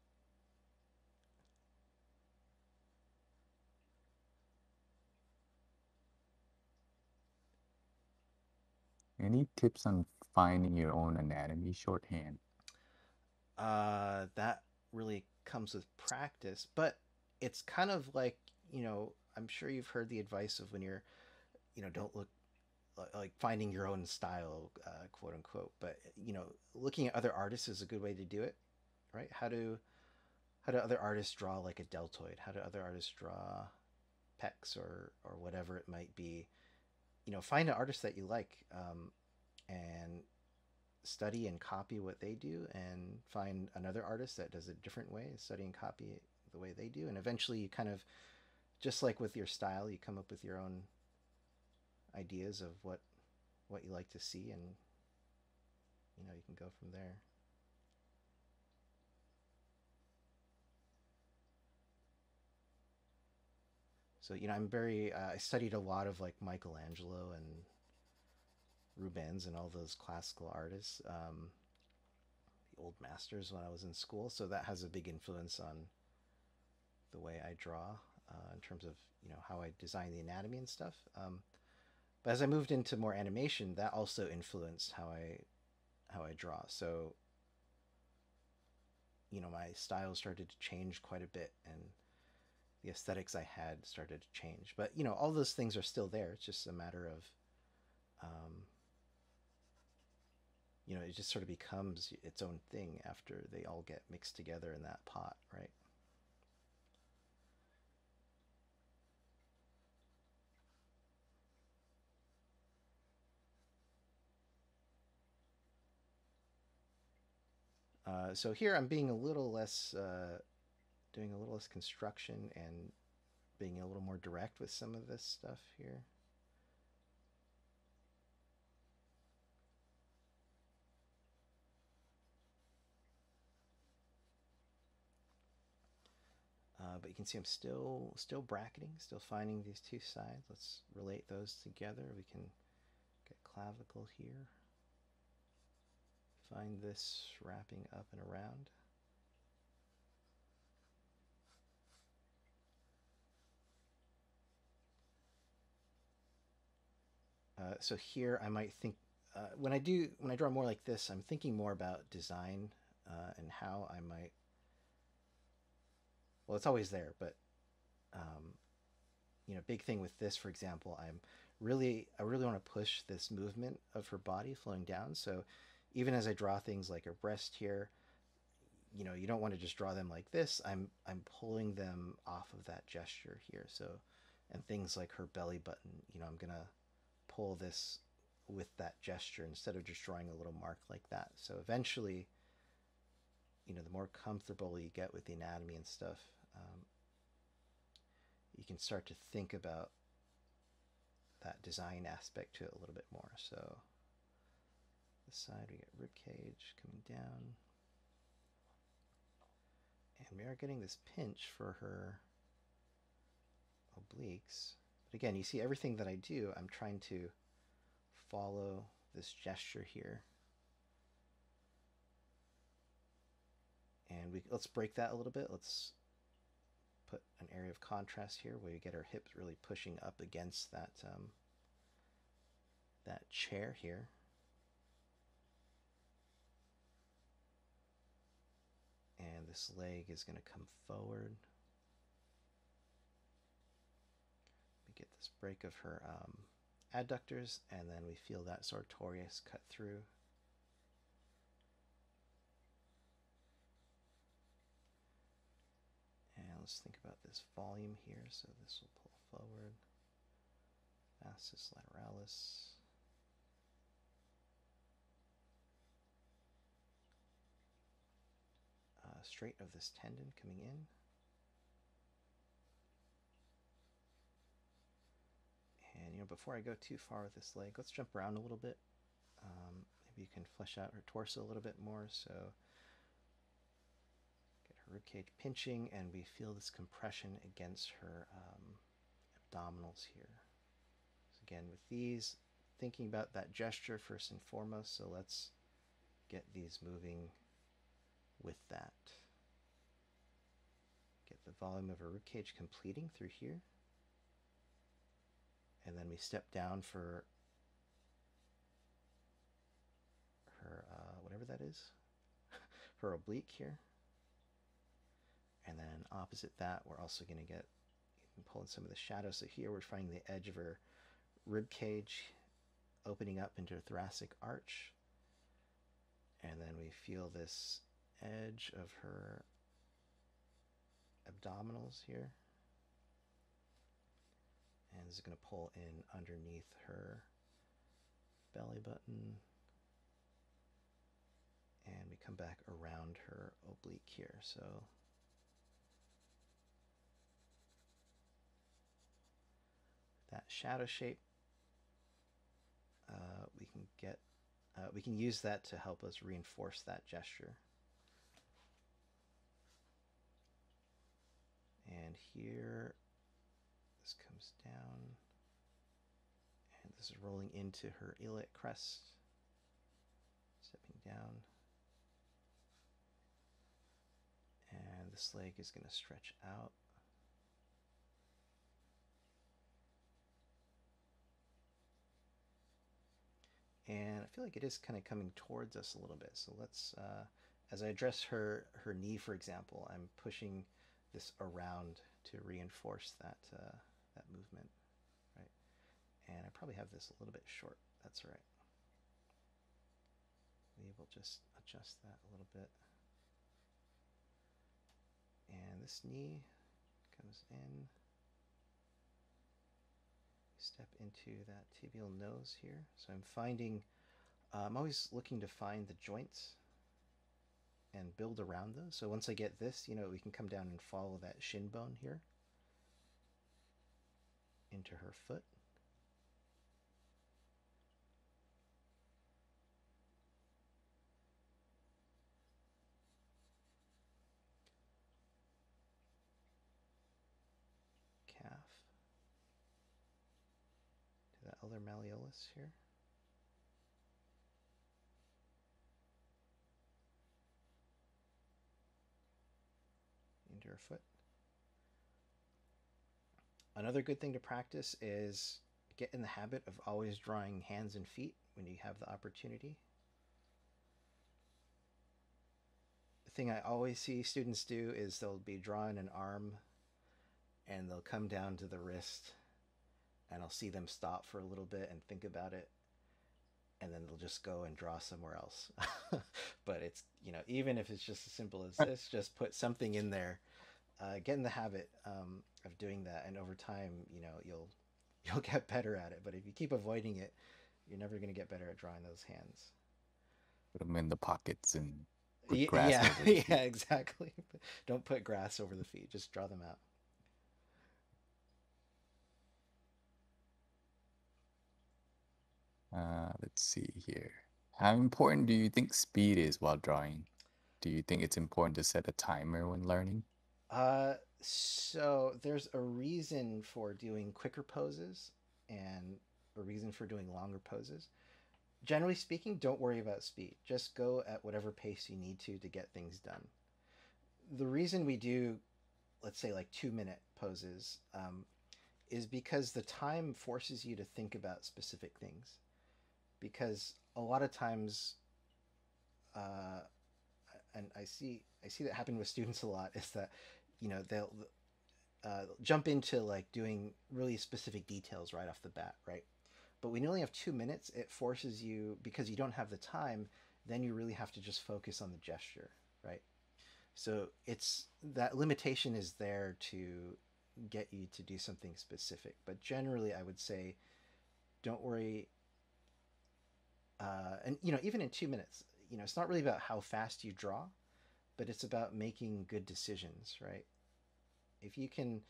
that. Any tips on finding your own anatomy shorthand? Uh, that really comes with practice, but it's kind of like, you know, I'm sure you've heard the advice of when you're, you know, don't look like finding your own style, uh, quote unquote. But you know, looking at other artists is a good way to do it, right? How do how do other artists draw like a deltoid? How do other artists draw pecs or or whatever it might be? You know, find an artist that you like, um, and study and copy what they do, and find another artist that does it a different way, study and copy the way they do, and eventually you kind of, just like with your style, you come up with your own ideas of what what you like to see, and you know you can go from there. So you know, I'm very. Uh, I studied a lot of like Michelangelo and Rubens and all those classical artists, um, the old masters when I was in school. So that has a big influence on the way I draw uh, in terms of you know how I design the anatomy and stuff. Um, but as I moved into more animation, that also influenced how I how I draw. So you know, my style started to change quite a bit, and the aesthetics I had started to change. But you know, all those things are still there. It's just a matter of, um, you know, it just sort of becomes its own thing after they all get mixed together in that pot, right? Uh, so here I'm being a little less, uh, doing a little less construction and being a little more direct with some of this stuff here. Uh, but you can see I'm still still bracketing, still finding these two sides. Let's relate those together. We can get clavicle here. Find this wrapping up and around. Uh, so here I might think uh, when I do when I draw more like this, I'm thinking more about design uh, and how I might. Well, it's always there, but um, you know, big thing with this, for example, I'm really I really want to push this movement of her body flowing down. So even as I draw things like her breast here, you know, you don't want to just draw them like this. I'm I'm pulling them off of that gesture here. So and things like her belly button, you know, I'm gonna pull this with that gesture instead of just drawing a little mark like that. So eventually, you know, the more comfortable you get with the anatomy and stuff, um, you can start to think about that design aspect to it a little bit more. So this side we get rib cage coming down. And we are getting this pinch for her obliques. But again, you see everything that I do, I'm trying to follow this gesture here. And we let's break that a little bit. Let's put an area of contrast here where you get our hips really pushing up against that um, that chair here. And this leg is going to come forward. We get this break of her um, adductors, and then we feel that sartorius cut through. And let's think about this volume here. So this will pull forward. Vastus lateralis. Straight of this tendon coming in. And you know, before I go too far with this leg, let's jump around a little bit. Um, maybe you can flesh out her torso a little bit more. So get her ribcage pinching, and we feel this compression against her um, abdominals here. So again, with these, thinking about that gesture first and foremost. So let's get these moving with that. Get the volume of her ribcage completing through here and then we step down for her, uh, whatever that is, her oblique here. And then opposite that, we're also going to get pull in some of the shadows. So here we're finding the edge of her rib cage opening up into a thoracic arch. And then we feel this edge of her abdominals here. And this is going to pull in underneath her belly button. And we come back around her oblique here. So that shadow shape, uh, we can get, uh, we can use that to help us reinforce that gesture. And here, this comes down, and this is rolling into her iliac crest, stepping down. And this leg is going to stretch out. and I feel like it is kind of coming towards us a little bit. So let's, uh, as I address her her knee, for example, I'm pushing this around to reinforce that uh, that movement, right? And I probably have this a little bit short. That's right. We will just adjust that a little bit. And this knee comes in step into that tibial nose here. So I'm finding, uh, I'm always looking to find the joints and build around those. So once I get this, you know, we can come down and follow that shin bone here into her foot. Calf. To the elder malleolus here. Her foot. Another good thing to practice is get in the habit of always drawing hands and feet when you have the opportunity. The thing I always see students do is they'll be drawing an arm and they'll come down to the wrist and I'll see them stop for a little bit and think about it and then they'll just go and draw somewhere else. but it's, you know, even if it's just as simple as this, just put something in there. Uh, get in the habit um, of doing that, and over time, you know, you'll you'll get better at it. But if you keep avoiding it, you're never going to get better at drawing those hands. Put them in the pockets and put Ye- grass yeah, over the yeah, exactly. Don't put grass over the feet. Just draw them out. Uh, let's see here. How important do you think speed is while drawing? Do you think it's important to set a timer when learning? Uh, so there's a reason for doing quicker poses and a reason for doing longer poses. Generally speaking, don't worry about speed. Just go at whatever pace you need to to get things done. The reason we do, let's say, like two minute poses, um, is because the time forces you to think about specific things. Because a lot of times, uh, and I see I see that happen with students a lot is that you know they'll uh, jump into like doing really specific details right off the bat, right? But when you only have two minutes, it forces you because you don't have the time. Then you really have to just focus on the gesture, right? So it's that limitation is there to get you to do something specific. But generally, I would say, don't worry. Uh, and you know, even in two minutes, you know, it's not really about how fast you draw, but it's about making good decisions, right? If you can,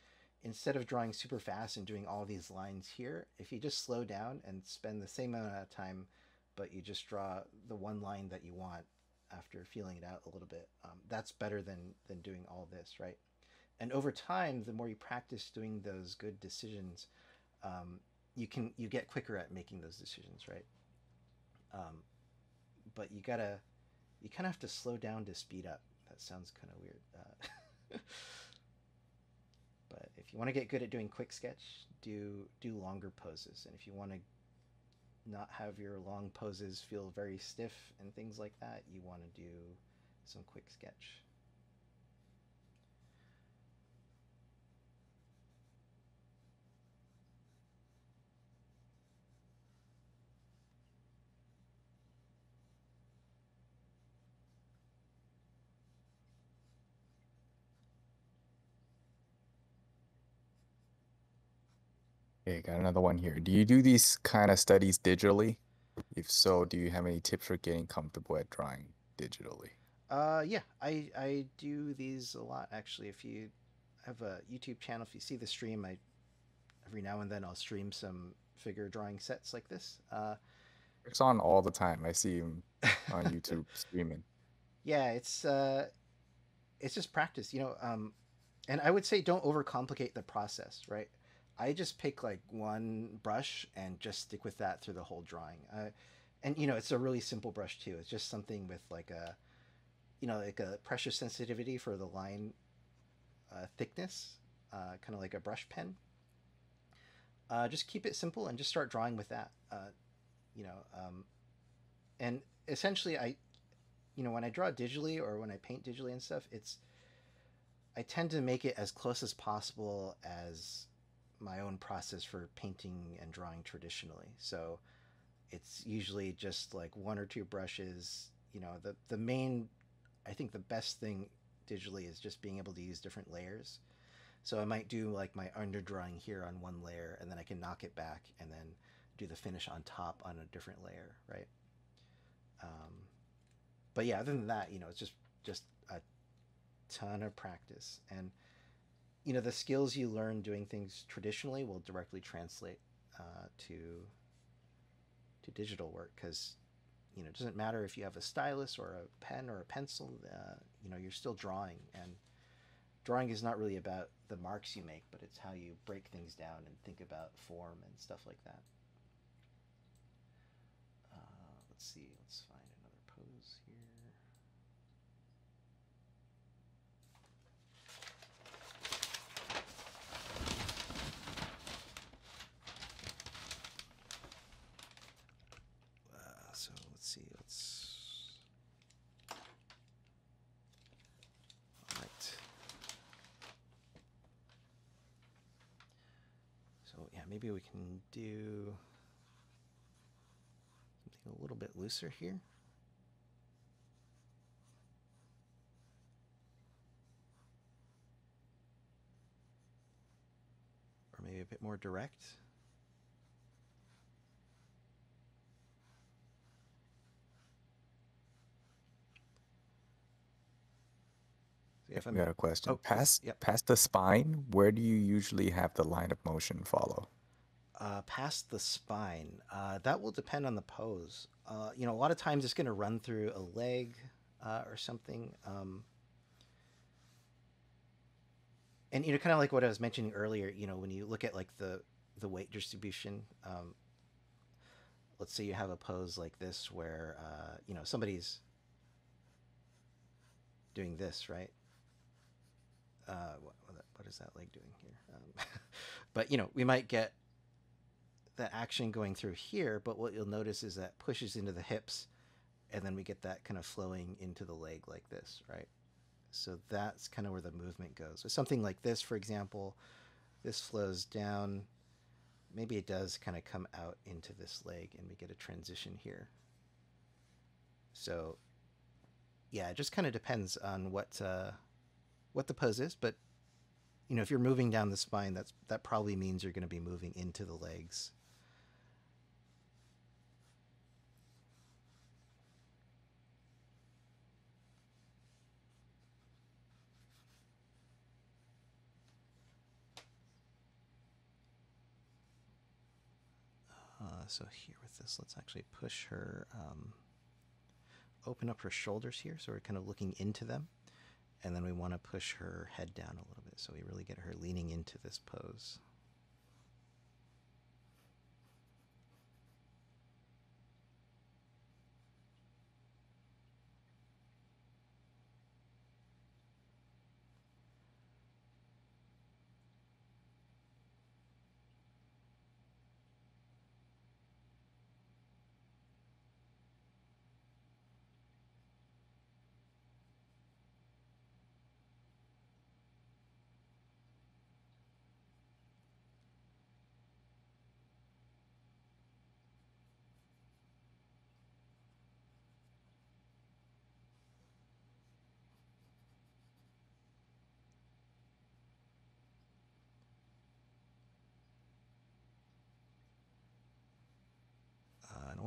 instead of drawing super fast and doing all these lines here, if you just slow down and spend the same amount of time, but you just draw the one line that you want after feeling it out a little bit, um, that's better than than doing all this, right? And over time, the more you practice doing those good decisions, um, you can you get quicker at making those decisions, right? Um, but you gotta you kind of have to slow down to speed up. That sounds kind of weird. Uh, but if you want to get good at doing quick sketch, do do longer poses, and if you want to not have your long poses feel very stiff and things like that, you want to do some quick sketch. Okay, got another one here. Do you do these kind of studies digitally? If so, do you have any tips for getting comfortable at drawing digitally? Uh, yeah, I I do these a lot actually. If you have a YouTube channel, if you see the stream, I every now and then I'll stream some figure drawing sets like this. Uh, It's on all the time. I see him on YouTube streaming. yeah, it's uh, it's just practice, you know. Um, and I would say don't overcomplicate the process, right? I just pick like one brush and just stick with that through the whole drawing. Uh, and you know, it's a really simple brush too. It's just something with like a, you know, like a pressure sensitivity for the line uh, thickness, uh, kind of like a brush pen. Uh, just keep it simple and just start drawing with that. Uh, you know, um, and essentially, I, you know, when I draw digitally or when I paint digitally and stuff, it's, I tend to make it as close as possible as my own process for painting and drawing traditionally. So it's usually just like one or two brushes. You know, the the main, I think the best thing digitally is just being able to use different layers. So I might do like my underdrawing here on one layer, and then I can knock it back, and then do the finish on top on a different layer, right? Um, but yeah, other than that, you know, it's just just a ton of practice and you know the skills you learn doing things traditionally will directly translate uh, to to digital work because you know it doesn't matter if you have a stylus or a pen or a pencil uh, you know you're still drawing and drawing is not really about the marks you make but it's how you break things down and think about form and stuff like that. Uh, let's see let's find another pose here Uh, so let's see. Let's. All right. So yeah, maybe we can do something a little bit looser here. Or maybe a bit more direct. If I got a question. Oh, past yep. past the spine, where do you usually have the line of motion follow? Uh, past the spine, uh, that will depend on the pose. Uh, you know, a lot of times it's going to run through a leg uh, or something. Um, and you know, kind of like what I was mentioning earlier. You know, when you look at like the the weight distribution, um, let's say you have a pose like this where uh, you know somebody's doing this, right? Uh, what, what is that leg doing here? Um, but you know, we might get the action going through here, but what you'll notice is that pushes into the hips, and then we get that kind of flowing into the leg like this, right? So that's kind of where the movement goes. So something like this, for example, this flows down. Maybe it does kind of come out into this leg, and we get a transition here. So, yeah, it just kind of depends on what uh, what the pose is, but you know, if you're moving down the spine, that's that probably means you're going to be moving into the legs. Uh, so here with this, let's actually push her, um, open up her shoulders here, so we're kind of looking into them, and then we want to push her head down a little bit, so we really get her leaning into this pose.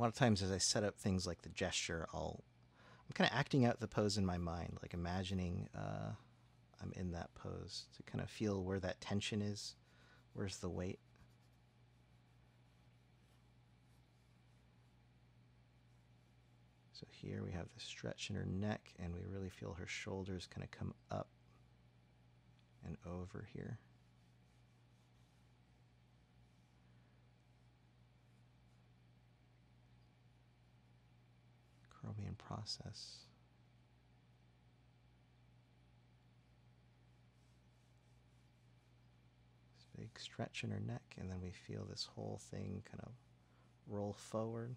Lot of times as I set up things like the gesture, I'll I'm kind of acting out the pose in my mind, like imagining uh, I'm in that pose to kind of feel where that tension is, where's the weight. So here we have the stretch in her neck, and we really feel her shoulders kind of come up and over here. Process. This big stretch in her neck, and then we feel this whole thing kind of roll forward.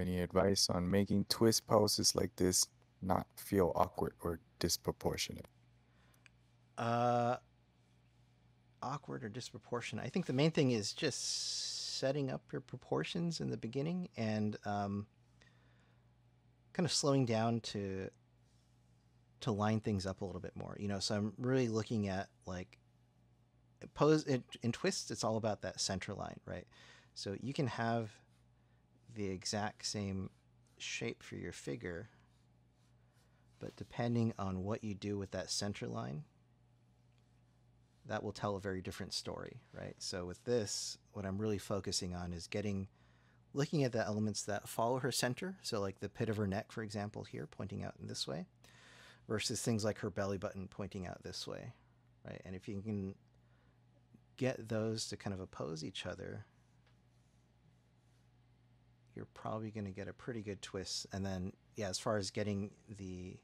Any advice on making twist poses like this not feel awkward or disproportionate? Uh, awkward or disproportionate. I think the main thing is just setting up your proportions in the beginning and um, kind of slowing down to to line things up a little bit more. You know, so I'm really looking at like pose in, in twists. It's all about that center line, right? So you can have the exact same shape for your figure, but depending on what you do with that center line, that will tell a very different story, right? So with this, what I'm really focusing on is getting, looking at the elements that follow her center. So like the pit of her neck, for example, here pointing out in this way, versus things like her belly button pointing out this way, right? And if you can get those to kind of oppose each other, you're probably going to get a pretty good twist. And then, yeah, as far as getting the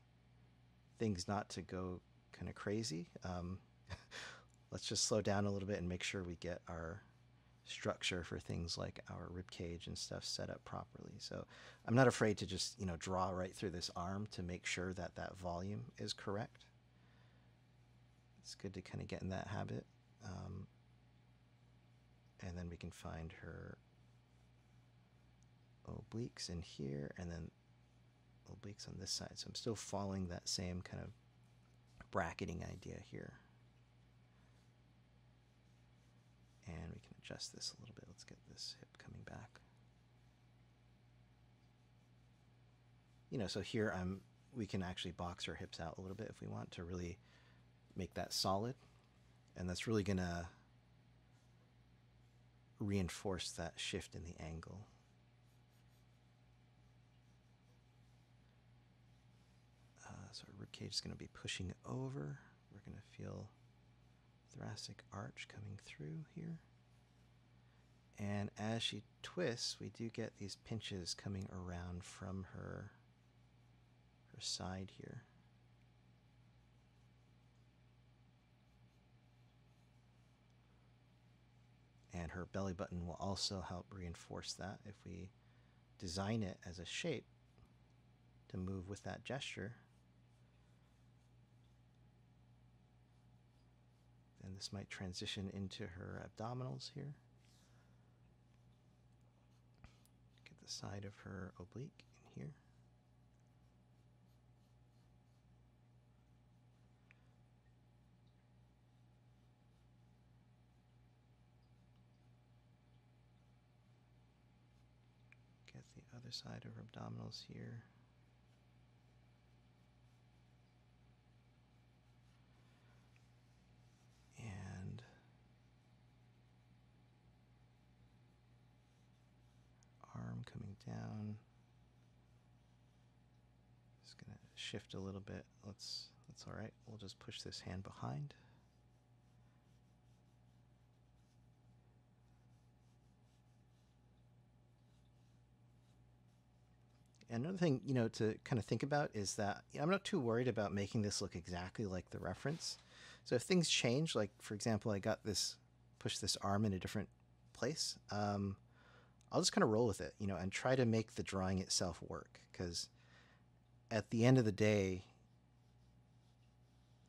things not to go kind of crazy, um, let's just slow down a little bit and make sure we get our structure for things like our rib cage and stuff set up properly. So I'm not afraid to just, you know, draw right through this arm to make sure that that volume is correct. It's good to kind of get in that habit. Um, and then we can find her obliques in here and then obliques on this side. So I'm still following that same kind of bracketing idea here. And we can adjust this a little bit. Let's get this hip coming back. You know, so here I'm we can actually box our hips out a little bit if we want to really make that solid. And that's really going to reinforce that shift in the angle. Uh, so cage is going to be pushing over. We're going to feel thoracic arch coming through here. And as she twists, we do get these pinches coming around from her her side here. And her belly button will also help reinforce that if we design it as a shape to move with that gesture. Then this might transition into her abdominals here. Get the side of her oblique in here. Get the other side of her abdominals here. And arm coming down. Just gonna shift a little bit. Let's that's all right. We'll just push this hand behind. Another thing, you know, to kind of think about is that I'm not too worried about making this look exactly like the reference. So if things change, like for example, I got this, push this arm in a different place, um, I'll just kind of roll with it, you know, and try to make the drawing itself work. Because at the end of the day,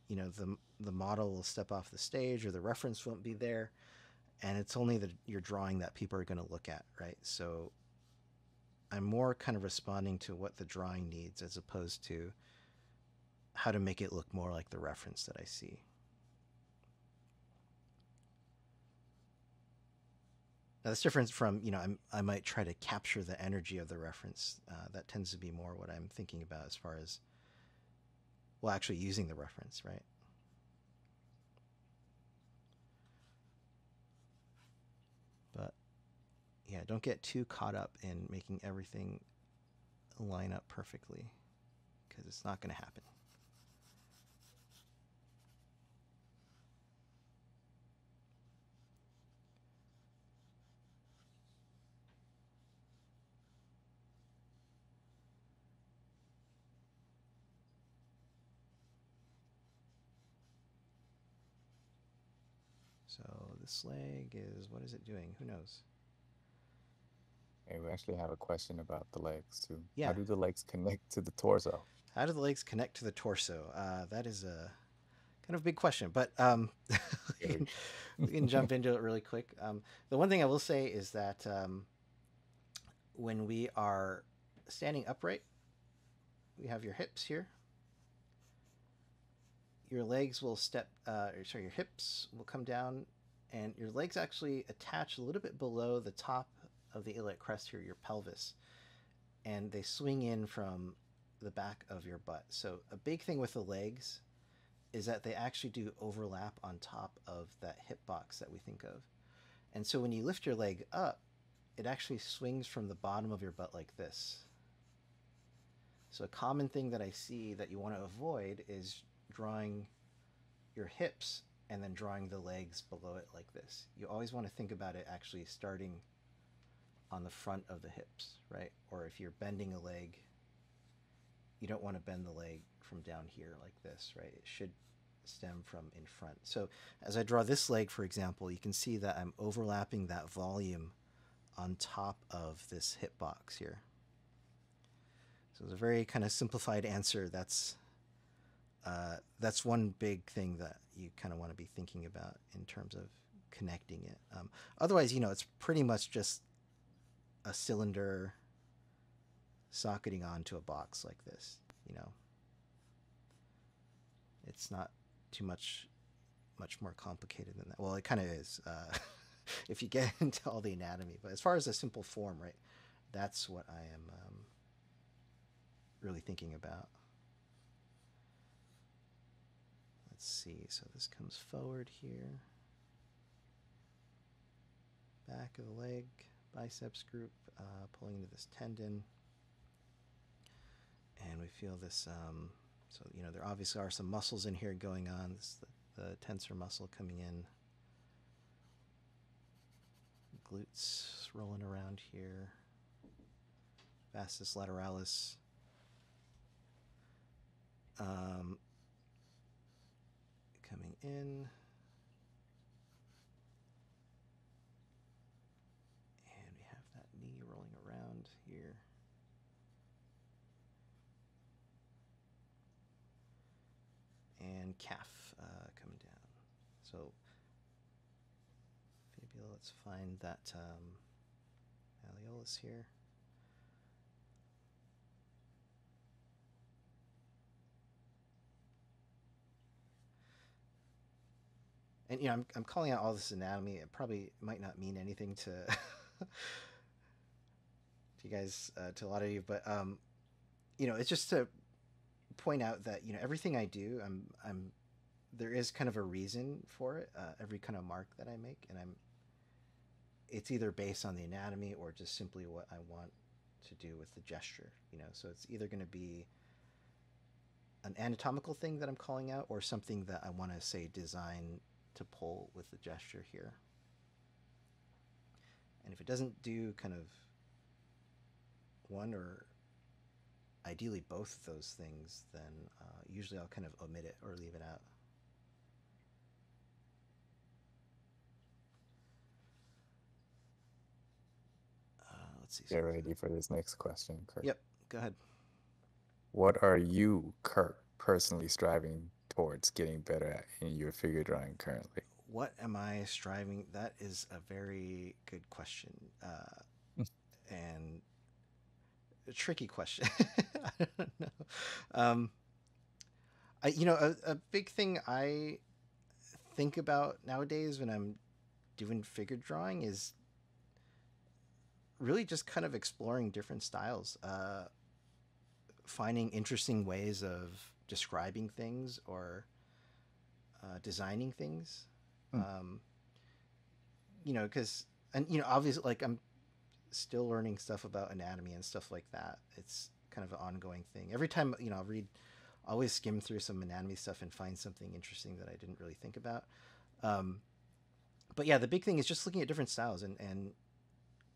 you know, the the model will step off the stage or the reference won't be there, and it's only the your drawing that people are going to look at, right? So I'm more kind of responding to what the drawing needs as opposed to how to make it look more like the reference that I see. Now, that's different from, you know, I'm, I might try to capture the energy of the reference. Uh, that tends to be more what I'm thinking about as far as, well, actually using the reference, right? But yeah, don't get too caught up in making everything line up perfectly because it's not going to happen. So this leg is, what is it doing? Who knows? Hey, we actually have a question about the legs too. Yeah. How do the legs connect to the torso? How do the legs connect to the torso? Uh, that is a kind of big question, but um, we, can, we can jump into it really quick. Um, the one thing I will say is that um, when we are standing upright, we have your hips here. Your legs will step, uh, sorry, your hips will come down, and your legs actually attach a little bit below the top of the iliac crest here, your pelvis, and they swing in from the back of your butt. So a big thing with the legs is that they actually do overlap on top of that hip box that we think of. And so when you lift your leg up, it actually swings from the bottom of your butt like this. So a common thing that I see that you want to avoid is drawing your hips and then drawing the legs below it like this. You always want to think about it actually starting on the front of the hips, right? Or if you're bending a leg, you don't want to bend the leg from down here like this, right? It should stem from in front. So as I draw this leg, for example, you can see that I'm overlapping that volume on top of this hip box here. So it's a very kind of simplified answer. That's uh, that's one big thing that you kind of want to be thinking about in terms of connecting it. Um, otherwise, you know, it's pretty much just a cylinder socketing onto a box like this, you know. It's not too much much more complicated than that. Well, it kind of is uh, if you get into all the anatomy. But as far as a simple form, right, that's what I am um, really thinking about. Let's see. So this comes forward here. Back of the leg, biceps group, uh, pulling into this tendon. And we feel this. Um, so, you know, there obviously are some muscles in here going on. This is the, the tensor muscle coming in. Glutes rolling around here. Vastus lateralis. Um, coming in. And we have that knee rolling around here. And calf uh, coming down. So, fibula, let's find that um, malleolus here. And you know I'm, I'm calling out all this anatomy. It probably might not mean anything to to you guys uh, to a lot of you but um you know it's just to point out that you know everything i do i'm i'm there is kind of a reason for it uh, every kind of mark that i make. And i'm it's either based on the anatomy or just simply what i want to do with the gesture you know? So it's either going to be an anatomical thing that i'm calling out or something that i want to say design to pull with the gesture here. And if it doesn't do kind of one or ideally both of those things, then uh, usually I'll kind of omit it or leave it out. Uh, let's see. Get ready for this next question, Kirk. Yep, go ahead. what are you, Kirk, personally striving towards getting better at in your figure drawing currently? What am I striving? That is a very good question, uh, and a tricky question. I don't know. Um, I, you know, a, a big thing I think about nowadays when I'm doing figure drawing is really just kind of exploring different styles, uh, finding interesting ways of describing things or uh, designing things. Hmm. Um, you know, because and you know, obviously, like I'm still learning stuff about anatomy and stuff like that. It's kind of an ongoing thing. Every time, you know, I'll read, I always skim through some anatomy stuff and find something interesting that I didn't really think about. Um, but yeah, the big thing is just looking at different styles and, and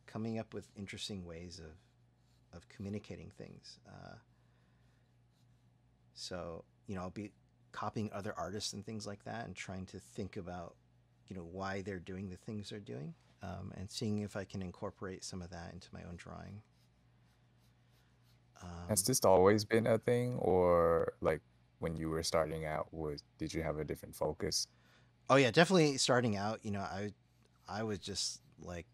coming up with interesting ways of, of communicating things. Uh, so, you know, I'll be copying other artists and things like that and trying to think about, you know, why they're doing the things they're doing um, and seeing if I can incorporate some of that into my own drawing. Um, Has this always been a thing, or like when you were starting out, was did you have a different focus? Oh yeah, definitely starting out, you know, I I was just like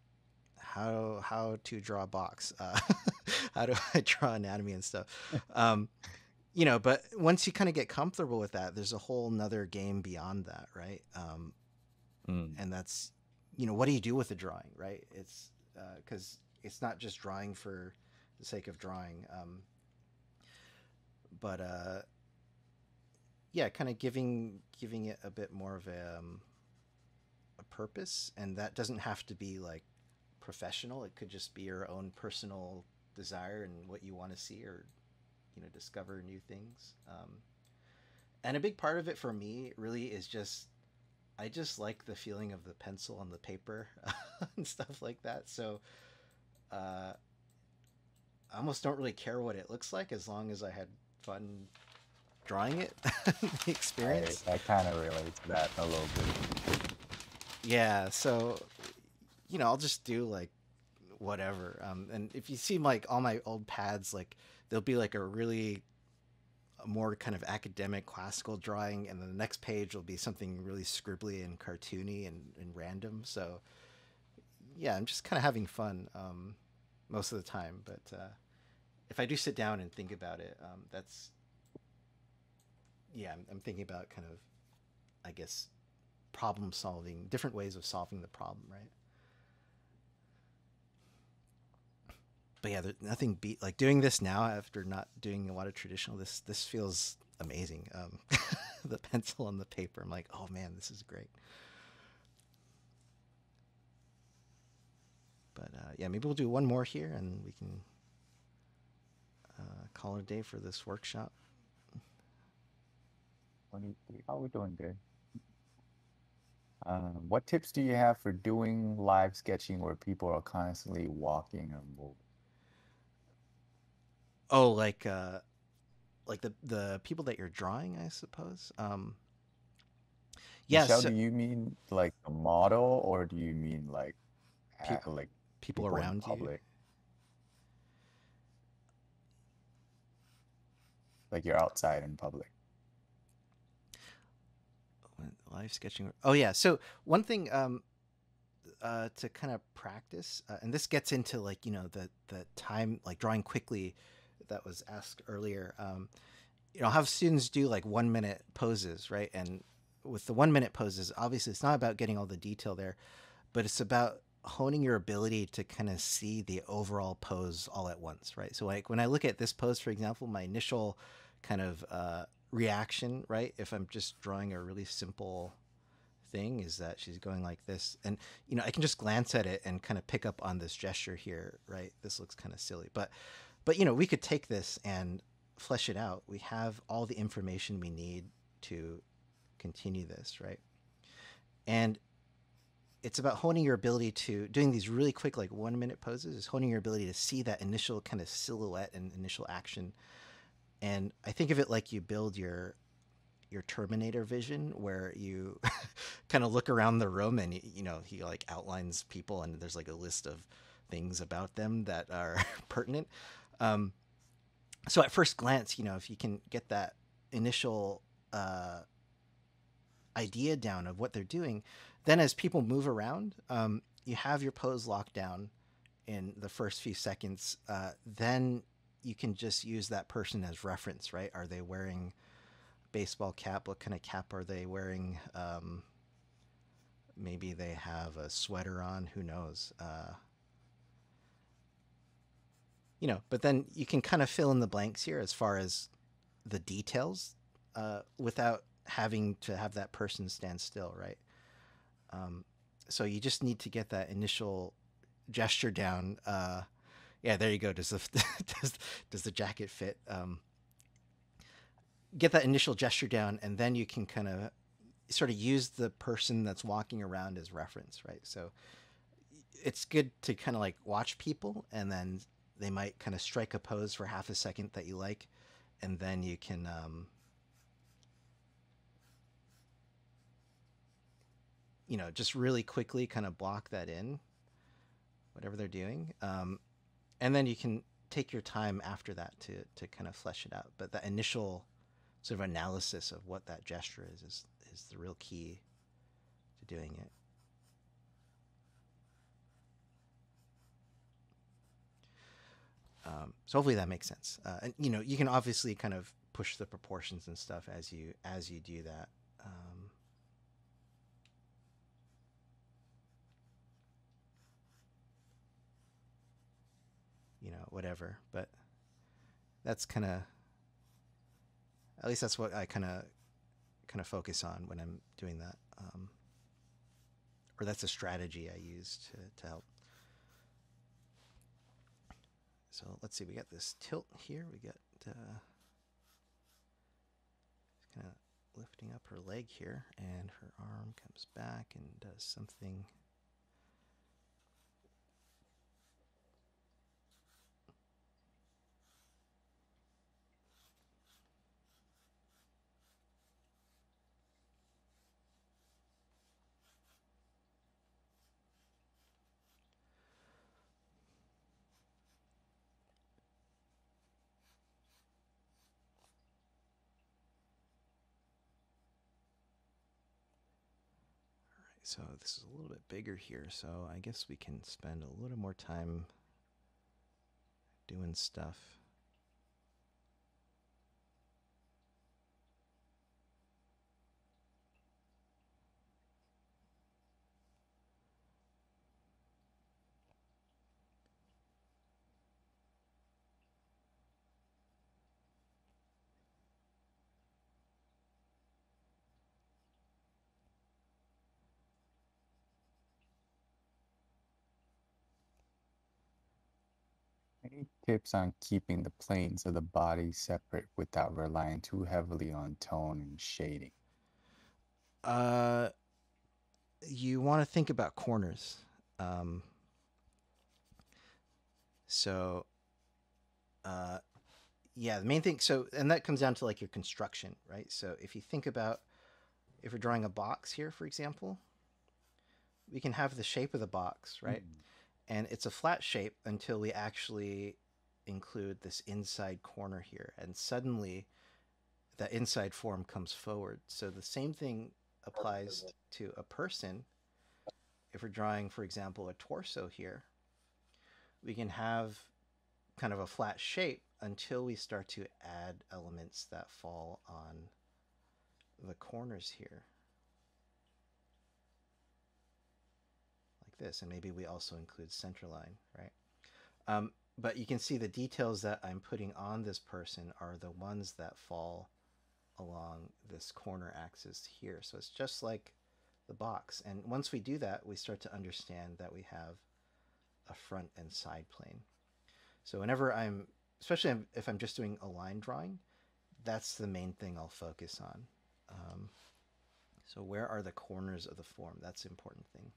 how how to draw a box. Uh, how do I draw anatomy and stuff? Um, you know, but once you kind of get comfortable with that, there's a whole nother game beyond that, right? Um, Mm. and that's you know what do you do with the drawing right it's because it's not just drawing for the sake of drawing um, but uh, yeah kind of giving giving it a bit more of a, um, a purpose and that doesn't have to be like professional it could just be your own personal desire and what you want to see or you know discover new things um, and a big part of it for me really is just I just like the feeling of the pencil on the paper and stuff like that. So uh, I almost don't really care what it looks like as long as I had fun drawing it, the I, experience. I kind of relate to that a little bit. Yeah, so you know, I'll just do like whatever. Um, and if you see like all my old pads, like there'll be like a really more kind of academic classical drawing, and then the next page will be something really scribbly and cartoony and, and random. So yeah, I'm just kind of having fun um, most of the time. But uh, if I do sit down and think about it, um, that's yeah, I'm, I'm thinking about kind of, I guess, problem solving, different ways of solving the problem, right? But yeah, there, nothing beat like doing this now after not doing a lot of traditional. This this feels amazing. Um, the pencil on the paper, I'm like, oh man, this is great. But uh, yeah, maybe we'll do one more here, and we can uh, call it a day for this workshop. 23. Oh, we're doing good. Um, what tips do you have for doing live sketching where people are constantly walking or moving? Oh, like uh, like the the people that you're drawing, I suppose. Um, yeah, Michelle, so do you mean like the model or do you mean like Pe- a- like people, people around you. Like you're outside in public. Live sketching oh yeah so one thing um uh to kind of practice uh, and this gets into like you know the the time like drawing quickly that was asked earlier um you know have students do like one minute poses right and with the one minute poses obviously it's not about getting all the detail there but it's about honing your ability to kind of see the overall pose all at once right so like when i look at this pose for example my initial kind of uh reaction, right? If I'm just drawing a really simple thing, is that she's going like this. And, you know, I can just glance at it and kind of pick up on this gesture here, right? This looks kind of silly. But, but, you know, we could take this and flesh it out. We have all the information we need to continue this, right? And it's about honing your ability to doing these really quick, like one minute poses, is honing your ability to see that initial kind of silhouette and initial action and I think of it like you build your your Terminator vision, where you kind of look around the room and you know he like outlines people, and there's like a list of things about them that are pertinent. Um, so at first glance, you know, if you can get that initial uh, idea down of what they're doing, then as people move around, um, you have your pose locked down in the first few seconds. Uh, then you can just use that person as reference, right? Are they wearing baseball cap? What kind of cap are they wearing? Um, maybe they have a sweater on. Who knows? Uh, you know, but then you can kind of fill in the blanks here as far as the details uh, without having to have that person stand still, right? Um, so you just need to get that initial gesture down. Uh, yeah, there you go. Does the does, does the jacket fit? Um, get that initial gesture down, and then you can kind of sort of use the person that's walking around as reference, right? So it's good to kind of like watch people, and then they might kind of strike a pose for half a second that you like, and then you can. Um, you know, just really quickly kind of block that in, whatever they're doing. Um, and then you can take your time after that to, to kind of flesh it out. But the initial sort of analysis of what that gesture is, is, is the real key to doing it. Um, so hopefully that makes sense. Uh, and you know, you can obviously kind of push the proportions and stuff as you as you do that. Um, you know, whatever. But that's kind of, at least that's what I kind of, kind of focus on when I'm doing that. Um, or that's a strategy I use to, to help. So let's see, we got this tilt here. We got uh, kind of lifting up her leg here, and her arm comes back and does something. So this is a little bit bigger here, so I guess we can spend a little more time doing stuff. Any tips on keeping the planes of the body separate without relying too heavily on tone and shading? Uh, you want to think about corners. Um, so, uh, yeah, the main thing. So, and that comes down to like your construction, right? So, if you think about if we're drawing a box here, for example, we can have the shape of the box, right? Mm. And it's a flat shape until we actually include this inside corner here. And suddenly the inside form comes forward. So the same thing applies to a person. If we're drawing, for example, a torso here, we can have kind of a flat shape until we start to add elements that fall on the corners here. Like this. And maybe we also include center line, right? Um, but you can see the details that I'm putting on this person are the ones that fall along this corner axis here. So it's just like the box. And once we do that, we start to understand that we have a front and side plane. So whenever I'm, especially if I'm just doing a line drawing, that's the main thing I'll focus on. Um, so where are the corners of the form? That's important thing.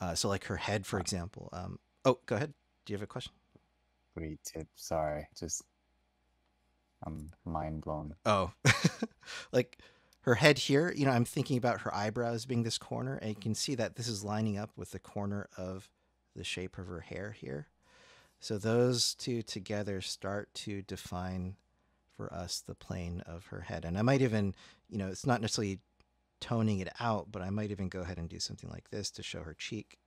Uh, so like her head, for example. Um, oh, go ahead. Do you have a question? Great tip. Sorry, just I'm mind blown. Oh, like her head here, you know, I'm thinking about her eyebrows being this corner, and you can see that this is lining up with the corner of the shape of her hair here. So those two together start to define for us the plane of her head. And I might even, you know, it's not necessarily toning it out, but I might even go ahead and do something like this to show her cheek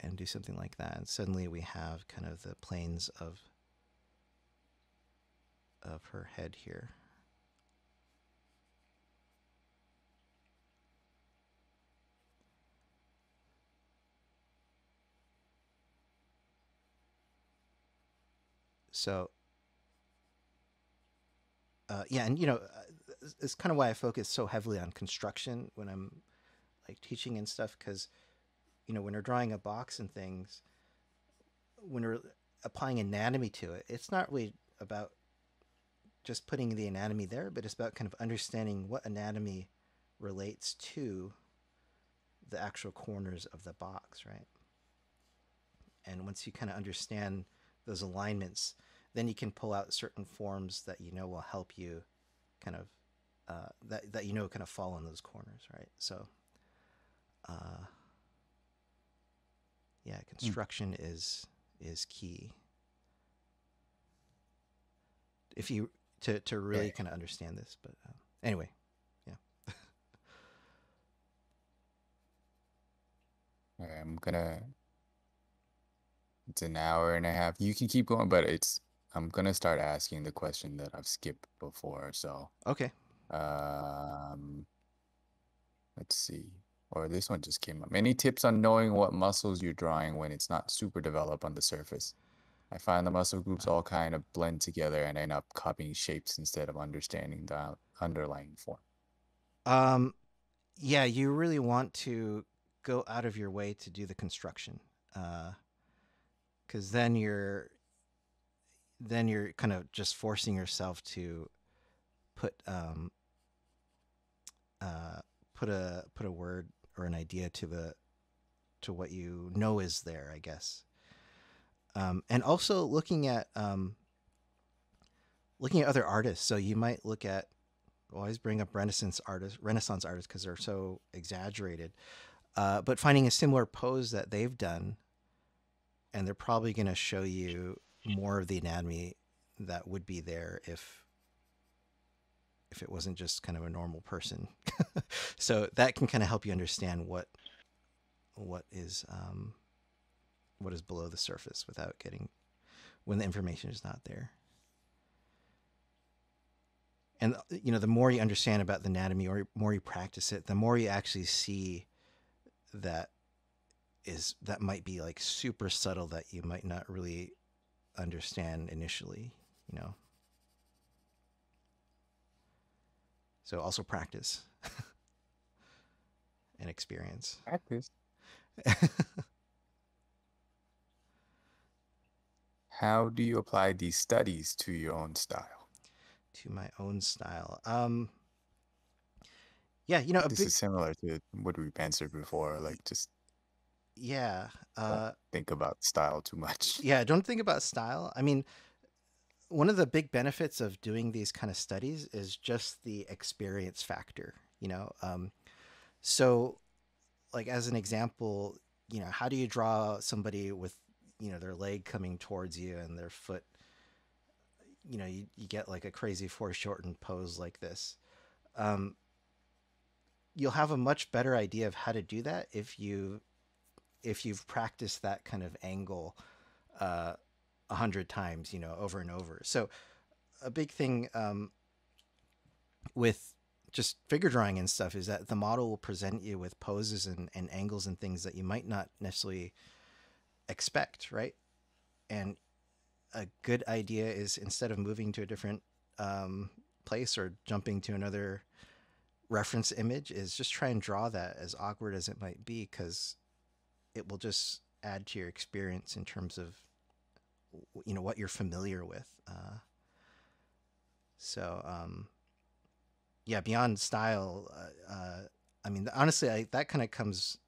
and do something like that. And suddenly we have kind of the planes of of her head here. So uh, yeah, and you know, it's kind of why I focus so heavily on construction when I'm like teaching and stuff, because you know, when we're drawing a box and things, when we're applying anatomy to it, it's not really about just putting the anatomy there, but it's about kind of understanding what anatomy relates to the actual corners of the box, right? And once you kind of understand those alignments, then you can pull out certain forms that you know will help you kind of uh, that that you know kind of fall in those corners, right? So, uh, yeah, construction is is key. If you to to really Right. kind of understand this, but uh, anyway, yeah. I'm gonna. It's an hour and a half. You can keep going, but it's. I'm gonna start asking the question that I've skipped before. So, Okay. Um, let's see. Or this one just came up. Any tips on knowing what muscles you're drawing when it's not super developed on the surface? I find the muscle groups all kind of blend together and end up copying shapes instead of understanding the underlying form. Um, yeah, you really want to go out of your way to do the construction, because then you're then you're kind of just forcing yourself to put um, uh, put a put a word or an idea to the to what you know is there, I guess. Um, and also looking at um, looking at other artists. So you might look at always bring up Renaissance artists, Renaissance artists, because they're so exaggerated. Uh, but finding a similar pose that they've done, and they're probably going to show you more of the anatomy that would be there if if it wasn't just kind of a normal person. so that can kind of help you understand what what is um, what is below the surface without getting when the information is not there and you know the more you understand about the anatomy or more you practice it the more you actually see that is that might be like super subtle that you might not really understand initially you know so also practice and experience Practice. How do you apply these studies to your own style? to my own style um yeah you know This big is similar to what we've answered before. Like, just yeah don't uh think about style too much. yeah don't think about style i mean one of the big benefits of doing these kind of studies is just the experience factor you know um, so like as an example you know how do you draw somebody with you know their leg coming towards you and their foot you know you, you get like a crazy foreshortened pose like this um, you'll have a much better idea of how to do that if you if you've practiced that kind of angle uh, a hundred times, you know, over and over. So a big thing um, with just figure drawing and stuff is that the model will present you with poses and, and angles and things that you might not necessarily expect, right? And a good idea is instead of moving to a different um, place or jumping to another reference image, is just try and draw that as awkward as it might be, because it will just add to your experience in terms of you know what you're familiar with. Uh, so um, yeah, beyond style, uh, uh, I mean, honestly, I, that kind of comes.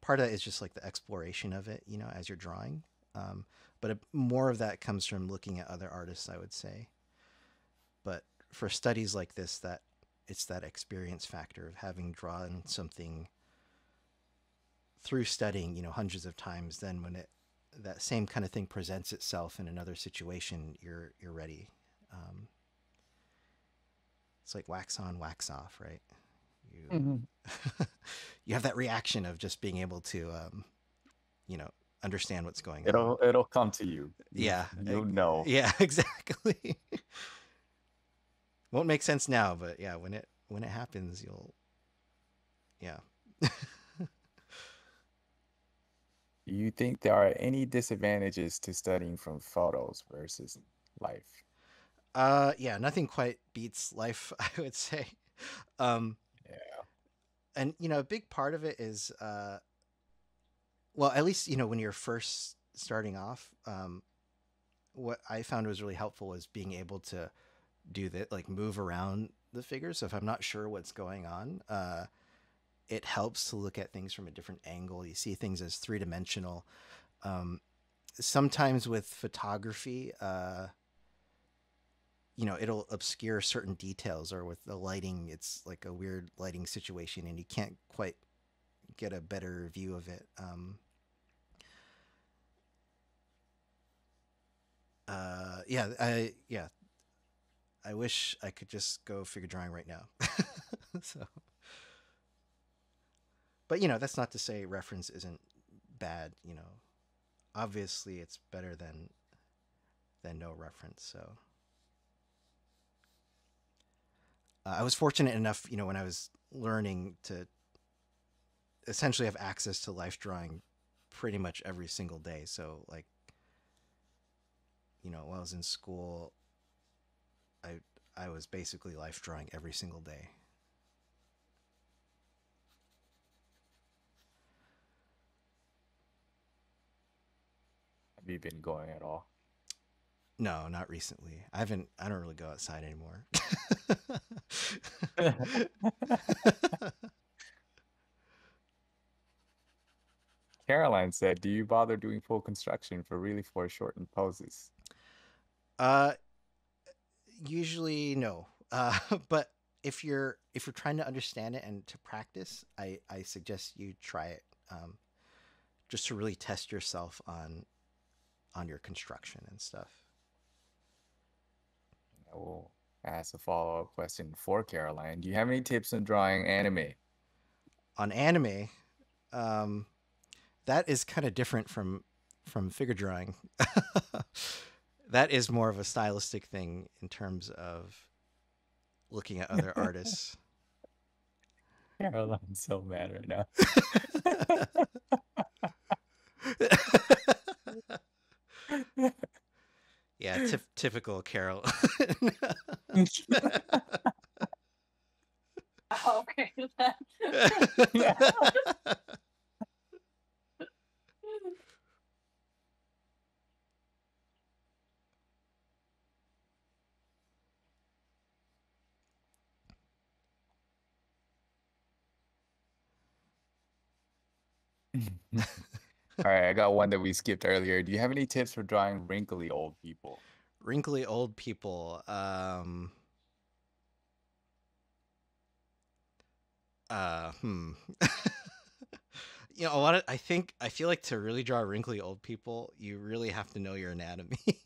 Part of that is just like the exploration of it, you know, as you're drawing. Um, but more of that comes from looking at other artists, I would say. But for studies like this, that it's that experience factor of having drawn something through studying, you know, hundreds of times. Then when it that same kind of thing presents itself in another situation, you're you're ready. Um, it's like wax on, wax off, right? You Mhm. you have that reaction of just being able to, um, you know, understand what's going on. It'll it'll come to you. You- Yeah, You'll know. Yeah, exactly. Won't make sense now, but yeah, when it when it happens, you'll yeah. Do you think there are any disadvantages to studying from photos versus life? Uh yeah, nothing quite beats life, I would say. Um Yeah. and you know, a big part of it is uh well, at least, you know, when you're first starting off, um what I found was really helpful was being able to do that, like move around the figures. So if I'm not sure what's going on, uh, it helps to look at things from a different angle. You see things as three dimensional. Um, sometimes with photography, uh, you know, it'll obscure certain details, or with the lighting, it's like a weird lighting situation, and you can't quite get a better view of it. Um, uh, yeah, I yeah, I wish I could just go figure drawing right now. so, but you know, that's not to say reference isn't bad. You know, obviously it's better than than no reference. So, uh, I was fortunate enough, you know, when I was learning to essentially have access to life drawing pretty much every single day. So, like, you know, while I was in school, I I was basically life drawing every single day. Have you been going at all? No, not recently. I haven't. I don't really go outside anymore. Caroline said, "Do you bother doing full construction for really foreshortened poses?" uh, usually no. Uh, but if you're if you're trying to understand it and to practice, I I suggest you try it. Um, just to really test yourself on on your construction and stuff. I will ask a follow-up question for Caroline. Do you have any tips on drawing anime? on anime, um, that is kind of different from from figure drawing. that is more of a stylistic thing in terms of looking at other artists. Caroline's so mad right now. yeah, typ- typical Carol. Oh, okay. All right, I got one that we skipped earlier. Do you have any tips for drawing wrinkly old people? Wrinkly old people. Um, uh, hmm. you know, a lot of I think I feel like to really draw wrinkly old people, you really have to know your anatomy.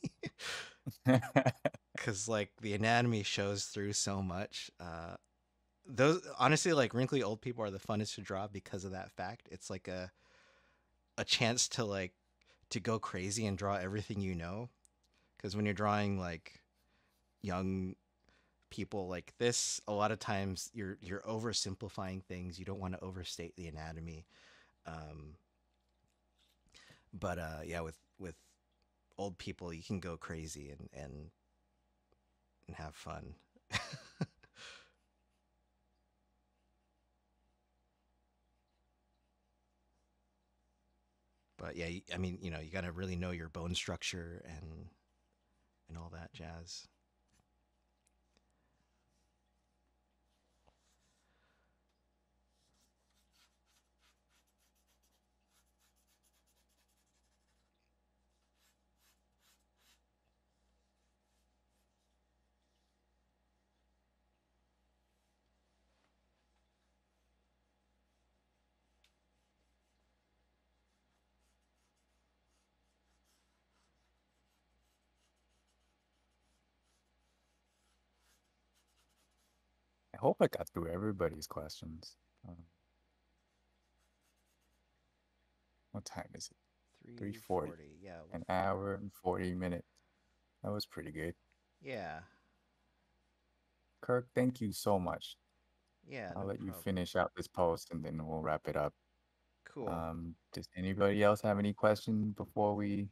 because like the anatomy shows through so much uh those honestly like wrinkly old people are the funnest to draw because of that fact it's like a a chance to like to go crazy and draw everything you know? Because when you're drawing like young people like this a lot of times you're you're oversimplifying things. You don't want to overstate the anatomy. Um but uh yeah with with old people you can go crazy and and and have fun. but yeah, I mean, you know, you got to really know your bone structure and and all that jazz. Hope I got through everybody's questions. Um, what time is it? 340. Yeah. An hour and 40 minutes. That was pretty good. Yeah. Kirk, thank you so much. Yeah. I'll no let you finish out this post and then we'll wrap it up. Cool. Um, does anybody else have any questions before we?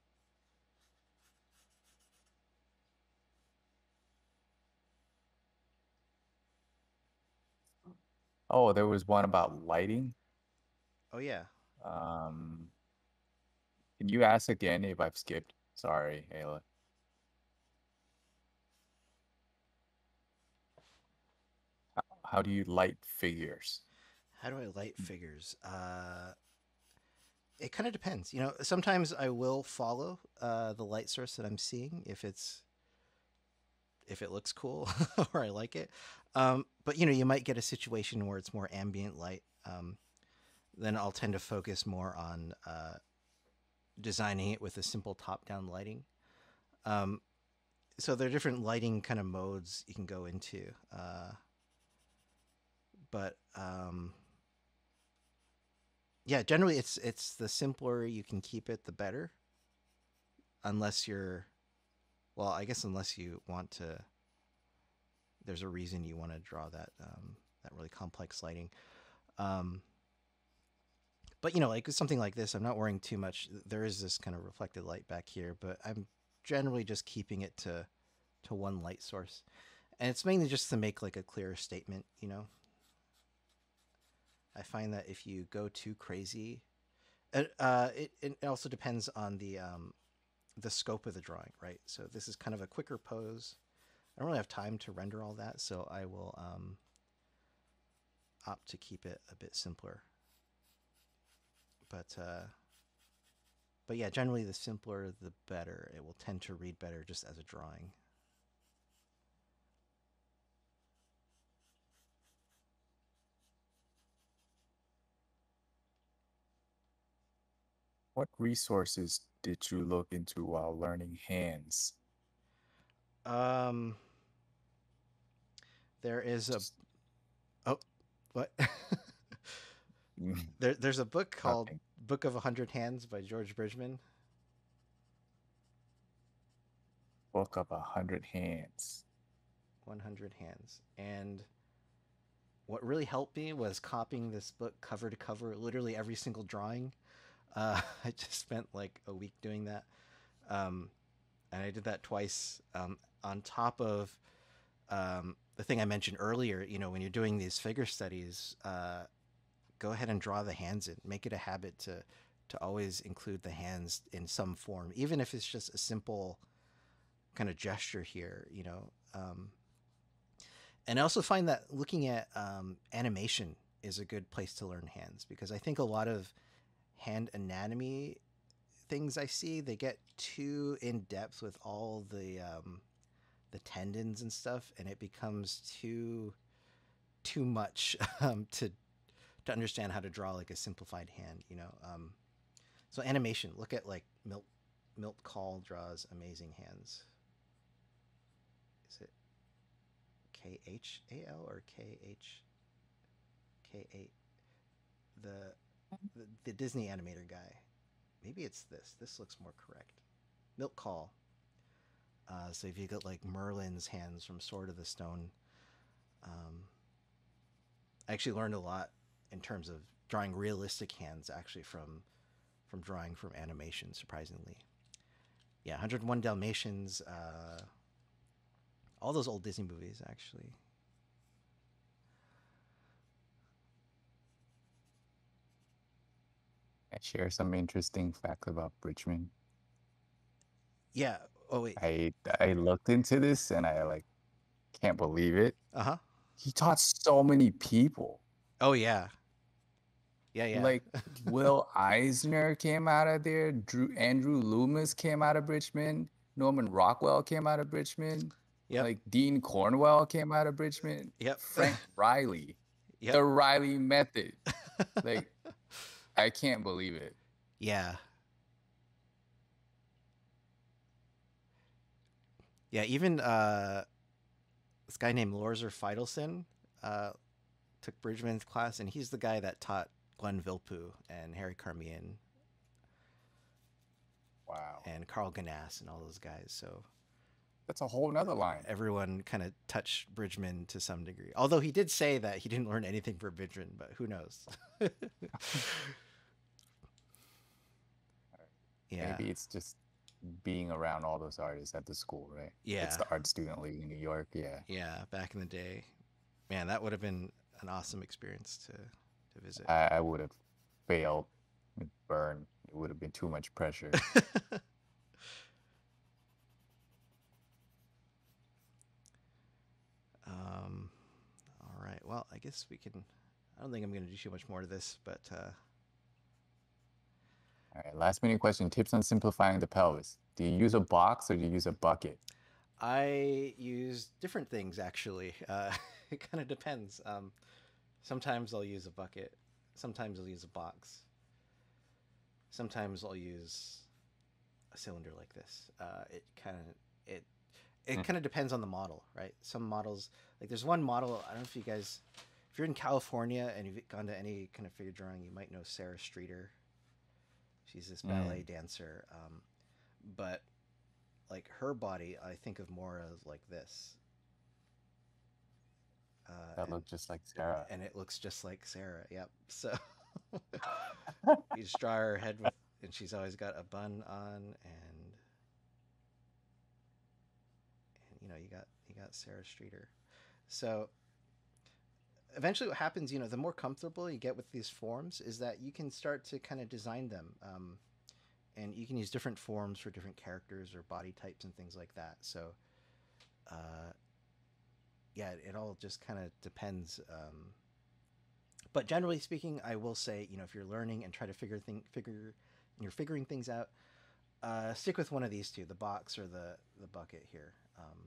Oh, there was one about lighting. oh yeah. Um, can you ask again if I've skipped? Sorry, Ayla. How, how do you light figures? How do I light figures? Uh, it kind of depends. You know, sometimes I will follow uh, the light source that I'm seeing if it's if it looks cool or I like it. Um, but you know, you might get a situation where it's more ambient light. Um, then I'll tend to focus more on uh, designing it with a simple top-down lighting. Um, so there are different lighting kind of modes you can go into. Uh, but um, yeah, generally it's it's the simpler you can keep it, the better. Unless you're, well, I guess unless you want to. There's a reason you want to draw that um, that really complex lighting. Um, but you know, like something like this, I'm not worrying too much. There is this kind of reflected light back here, but I'm generally just keeping it to to one light source, and it's mainly just to make like a clearer statement. You know, I find that if you go too crazy, uh, uh, it, it also depends on the um, the scope of the drawing, right? So this is kind of a quicker pose. I don't really have time to render all that, so I will um, opt to keep it a bit simpler. But uh, but yeah, generally the simpler the better. It will tend to read better just as a drawing. What resources did you look into while learning hands? Um, there is a oh, what? There, there's a book called nothing. Book of a Hundred Hands by George Bridgman. Book of a hundred hands. 100 hands. And what really helped me was copying this book cover to cover, literally every single drawing. Uh, I just spent like a week doing that. Um, and I did that twice um, on top of um, the thing I mentioned earlier. You know, when you're doing these figure studies, uh, go ahead and draw the hands in. Make it a habit to to always include the hands in some form, even if it's just a simple kind of gesture here. You know, um, and I also find that looking at um, animation is a good place to learn hands because I think a lot of hand anatomy things I see they get too in depth with all the um, the tendons and stuff, and it becomes too too much um, to to understand how to draw like a simplified hand. You know, um, so animation. Look at like Milt Milt Kahl draws amazing hands. Is it K H A L or K H K A? The, the the Disney animator guy. Maybe it's this. This looks more correct. Milt Kahl. Uh, so if you got like Merlin's hands from Sword of the Stone, um, I actually learned a lot in terms of drawing realistic hands actually from from drawing from animation. Surprisingly, yeah, 101 Dalmatians. Uh, all those old Disney movies, actually. I share some interesting facts about Bridgman. Yeah. Oh wait. I I looked into this and I like can't believe it. Uh huh. He taught so many people. Oh yeah. Yeah, yeah. Like Will Eisner came out of there. Drew Andrew Loomis came out of Bridgman. Norman Rockwell came out of Bridgman. Yeah. Like Dean Cornwell came out of Bridgman. Yep. Frank Reilly. Yep. The Reilly method. Like I can't believe it. yeah. Yeah, even uh, this guy named Lorser Feitelson, uh, took Bridgman's class, and he's the guy that taught Glenn Vilppu and Harry Carmean Wow. and Karl Gnass and all those guys. So That's a whole nother line. everyone kind of touched Bridgman to some degree. Although he did say that he didn't learn anything from Bridgman, but who knows? yeah. Maybe it's just being around all those artists at the school, right? Yeah. It's the Art Student League in New York. Yeah. Yeah, back in the day. Man, that would have been an awesome experience to to visit. I, I would have failed and burned. It would have been too much pressure. um all right. Well, I guess we can I don't think I'm going to do too much more to this, but uh All right. Last minute question tips on simplifying the pelvis. Do you use a box or do you use a bucket? I use different things actually. Uh, it kind of depends. Um, sometimes I'll use a bucket. Sometimes I'll use a box. Sometimes I'll use a cylinder like this. Uh, it kind of it it Hmm. kind of depends on the model, right? Some models like there's one model. I don't know if you guys, if you're in California and you've gone to any kind of figure drawing, you might know Sarah Streeter. She's this ballet dancer, um, but like her body, I think of more as like this. Uh, That looked just like Sarah. and it looks just like Sarah. Yep. So you just draw her head with, and she's always got a bun on, and and you know you got you got Sarah Streeter. So eventually, what happens, you know, the more comfortable you get with these forms, is that you can start to kind of design them. Um, and you can use different forms for different characters or body types and things like that. So, uh, yeah, it, it all just kind of depends. Um, but generally speaking, I will say, you know, if you're learning and try to figure thing figure, you're figuring things out, uh, stick with one of these two, the box or the the bucket here. Um,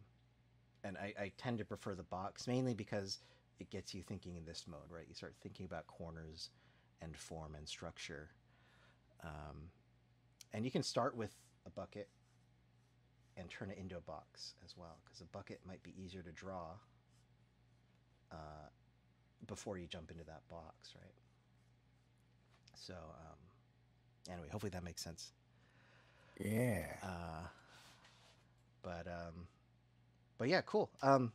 and I, I tend to prefer the box mainly because it gets you thinking in this mode, right? You start thinking about corners and form and structure. Um, and you can start with a bucket and turn it into a box as well because a bucket might be easier to draw uh, before you jump into that box right so um, anyway hopefully that makes sense Yeah. uh, but um, but yeah cool um,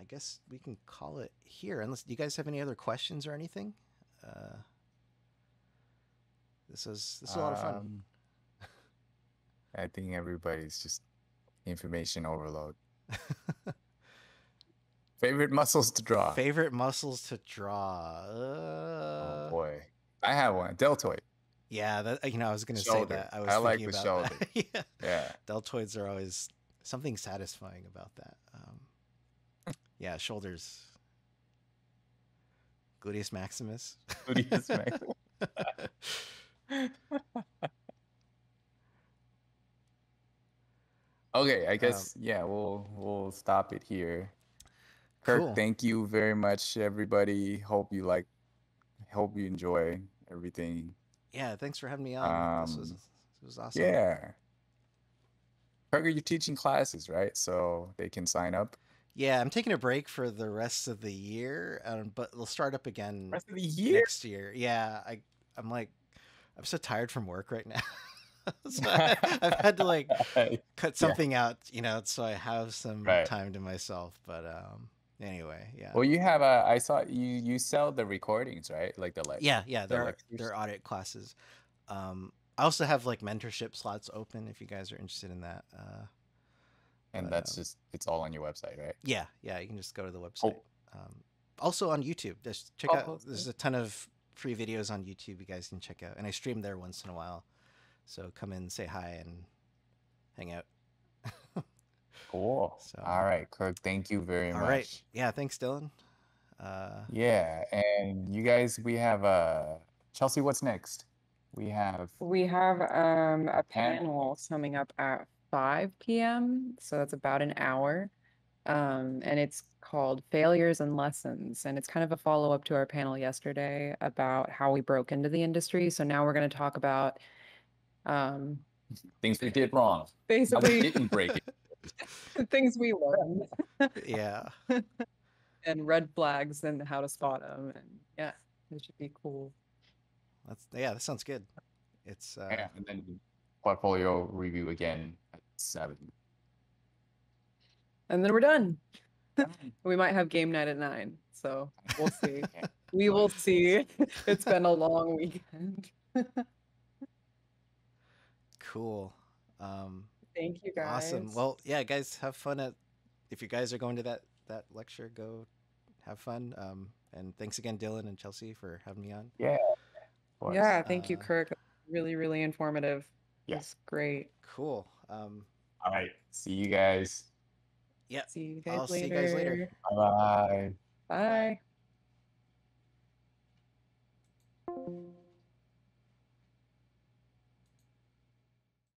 i guess we can call it here unless do you guys have any other questions or anything uh, this is this is a lot of fun Um, I think everybody's just information overload. Favorite muscles to draw? Favorite muscles to draw. Uh, oh boy, I have one. Deltoid. yeah, that you know I was gonna say that. I was I like the about that. yeah, Yeah. deltoids are always something satisfying about that. Um, yeah, shoulders. Gluteus maximus. Gluteus maximus. Okay, I guess yeah, we'll we'll stop it here. Kirk, Cool. thank you very much, everybody. Hope you like, hope you enjoy everything. yeah, thanks for having me on. this was Um, this was awesome. Yeah. Kirk, you're teaching classes, right? So they can sign up. Yeah, I'm taking a break for the rest of the year, um, but we'll start up again Rest of the year. next year. Yeah, I I'm like I'm so tired from work right now. so I, I've had to like cut something out, you know, so I have some Right. time to myself. But um anyway, yeah. Well, you have a. I saw you. You sell the recordings, right? Like the like. yeah, yeah, the they're they're audit classes. Um I also have like mentorship slots open if you guys are interested in that. Uh And but, that's um, just it's all on your website, right? yeah, yeah, you can just go to the website. Um also on YouTube. Just check Oh, out okay. there's a ton of free videos on YouTube you guys can check out. And I stream there once in a while. So come in, say hi and hang out. Cool. So- all right, Kirk. Thank you very All much. right. Yeah, thanks Dylan. Uh Yeah, and you guys, we have uh Chelsea. What's next? We have We have um, a panel coming up at 5 p.m. So that's about an hour. Um, and it's called Failures and Lessons. And it's kind of a follow up to our panel yesterday about how we broke into the industry. So now we're going to talk about um, things we did wrong. How we didn't break it. things we learned. yeah. and red flags and how to spot them. And yeah, it should be cool. That's yeah, that sounds good. It's uh, Yeah, and then portfolio review again at seven. And then we're done. We might have game night at nine. So we'll see. We will see. It's been a long weekend. cool. Um, Thank you guys. awesome. Well, yeah, guys, have fun at. If you guys are going to that that lecture, go have fun. Um, and thanks again, Dylan and Chelsea, for having me on. Yeah. yeah, thank you, Uh, Kirk. Really, really informative. Yeah. Great. Cool. Um, All right. See you guys. yeah, See you guys I'll see later. you guys later. Bye bye. Bye.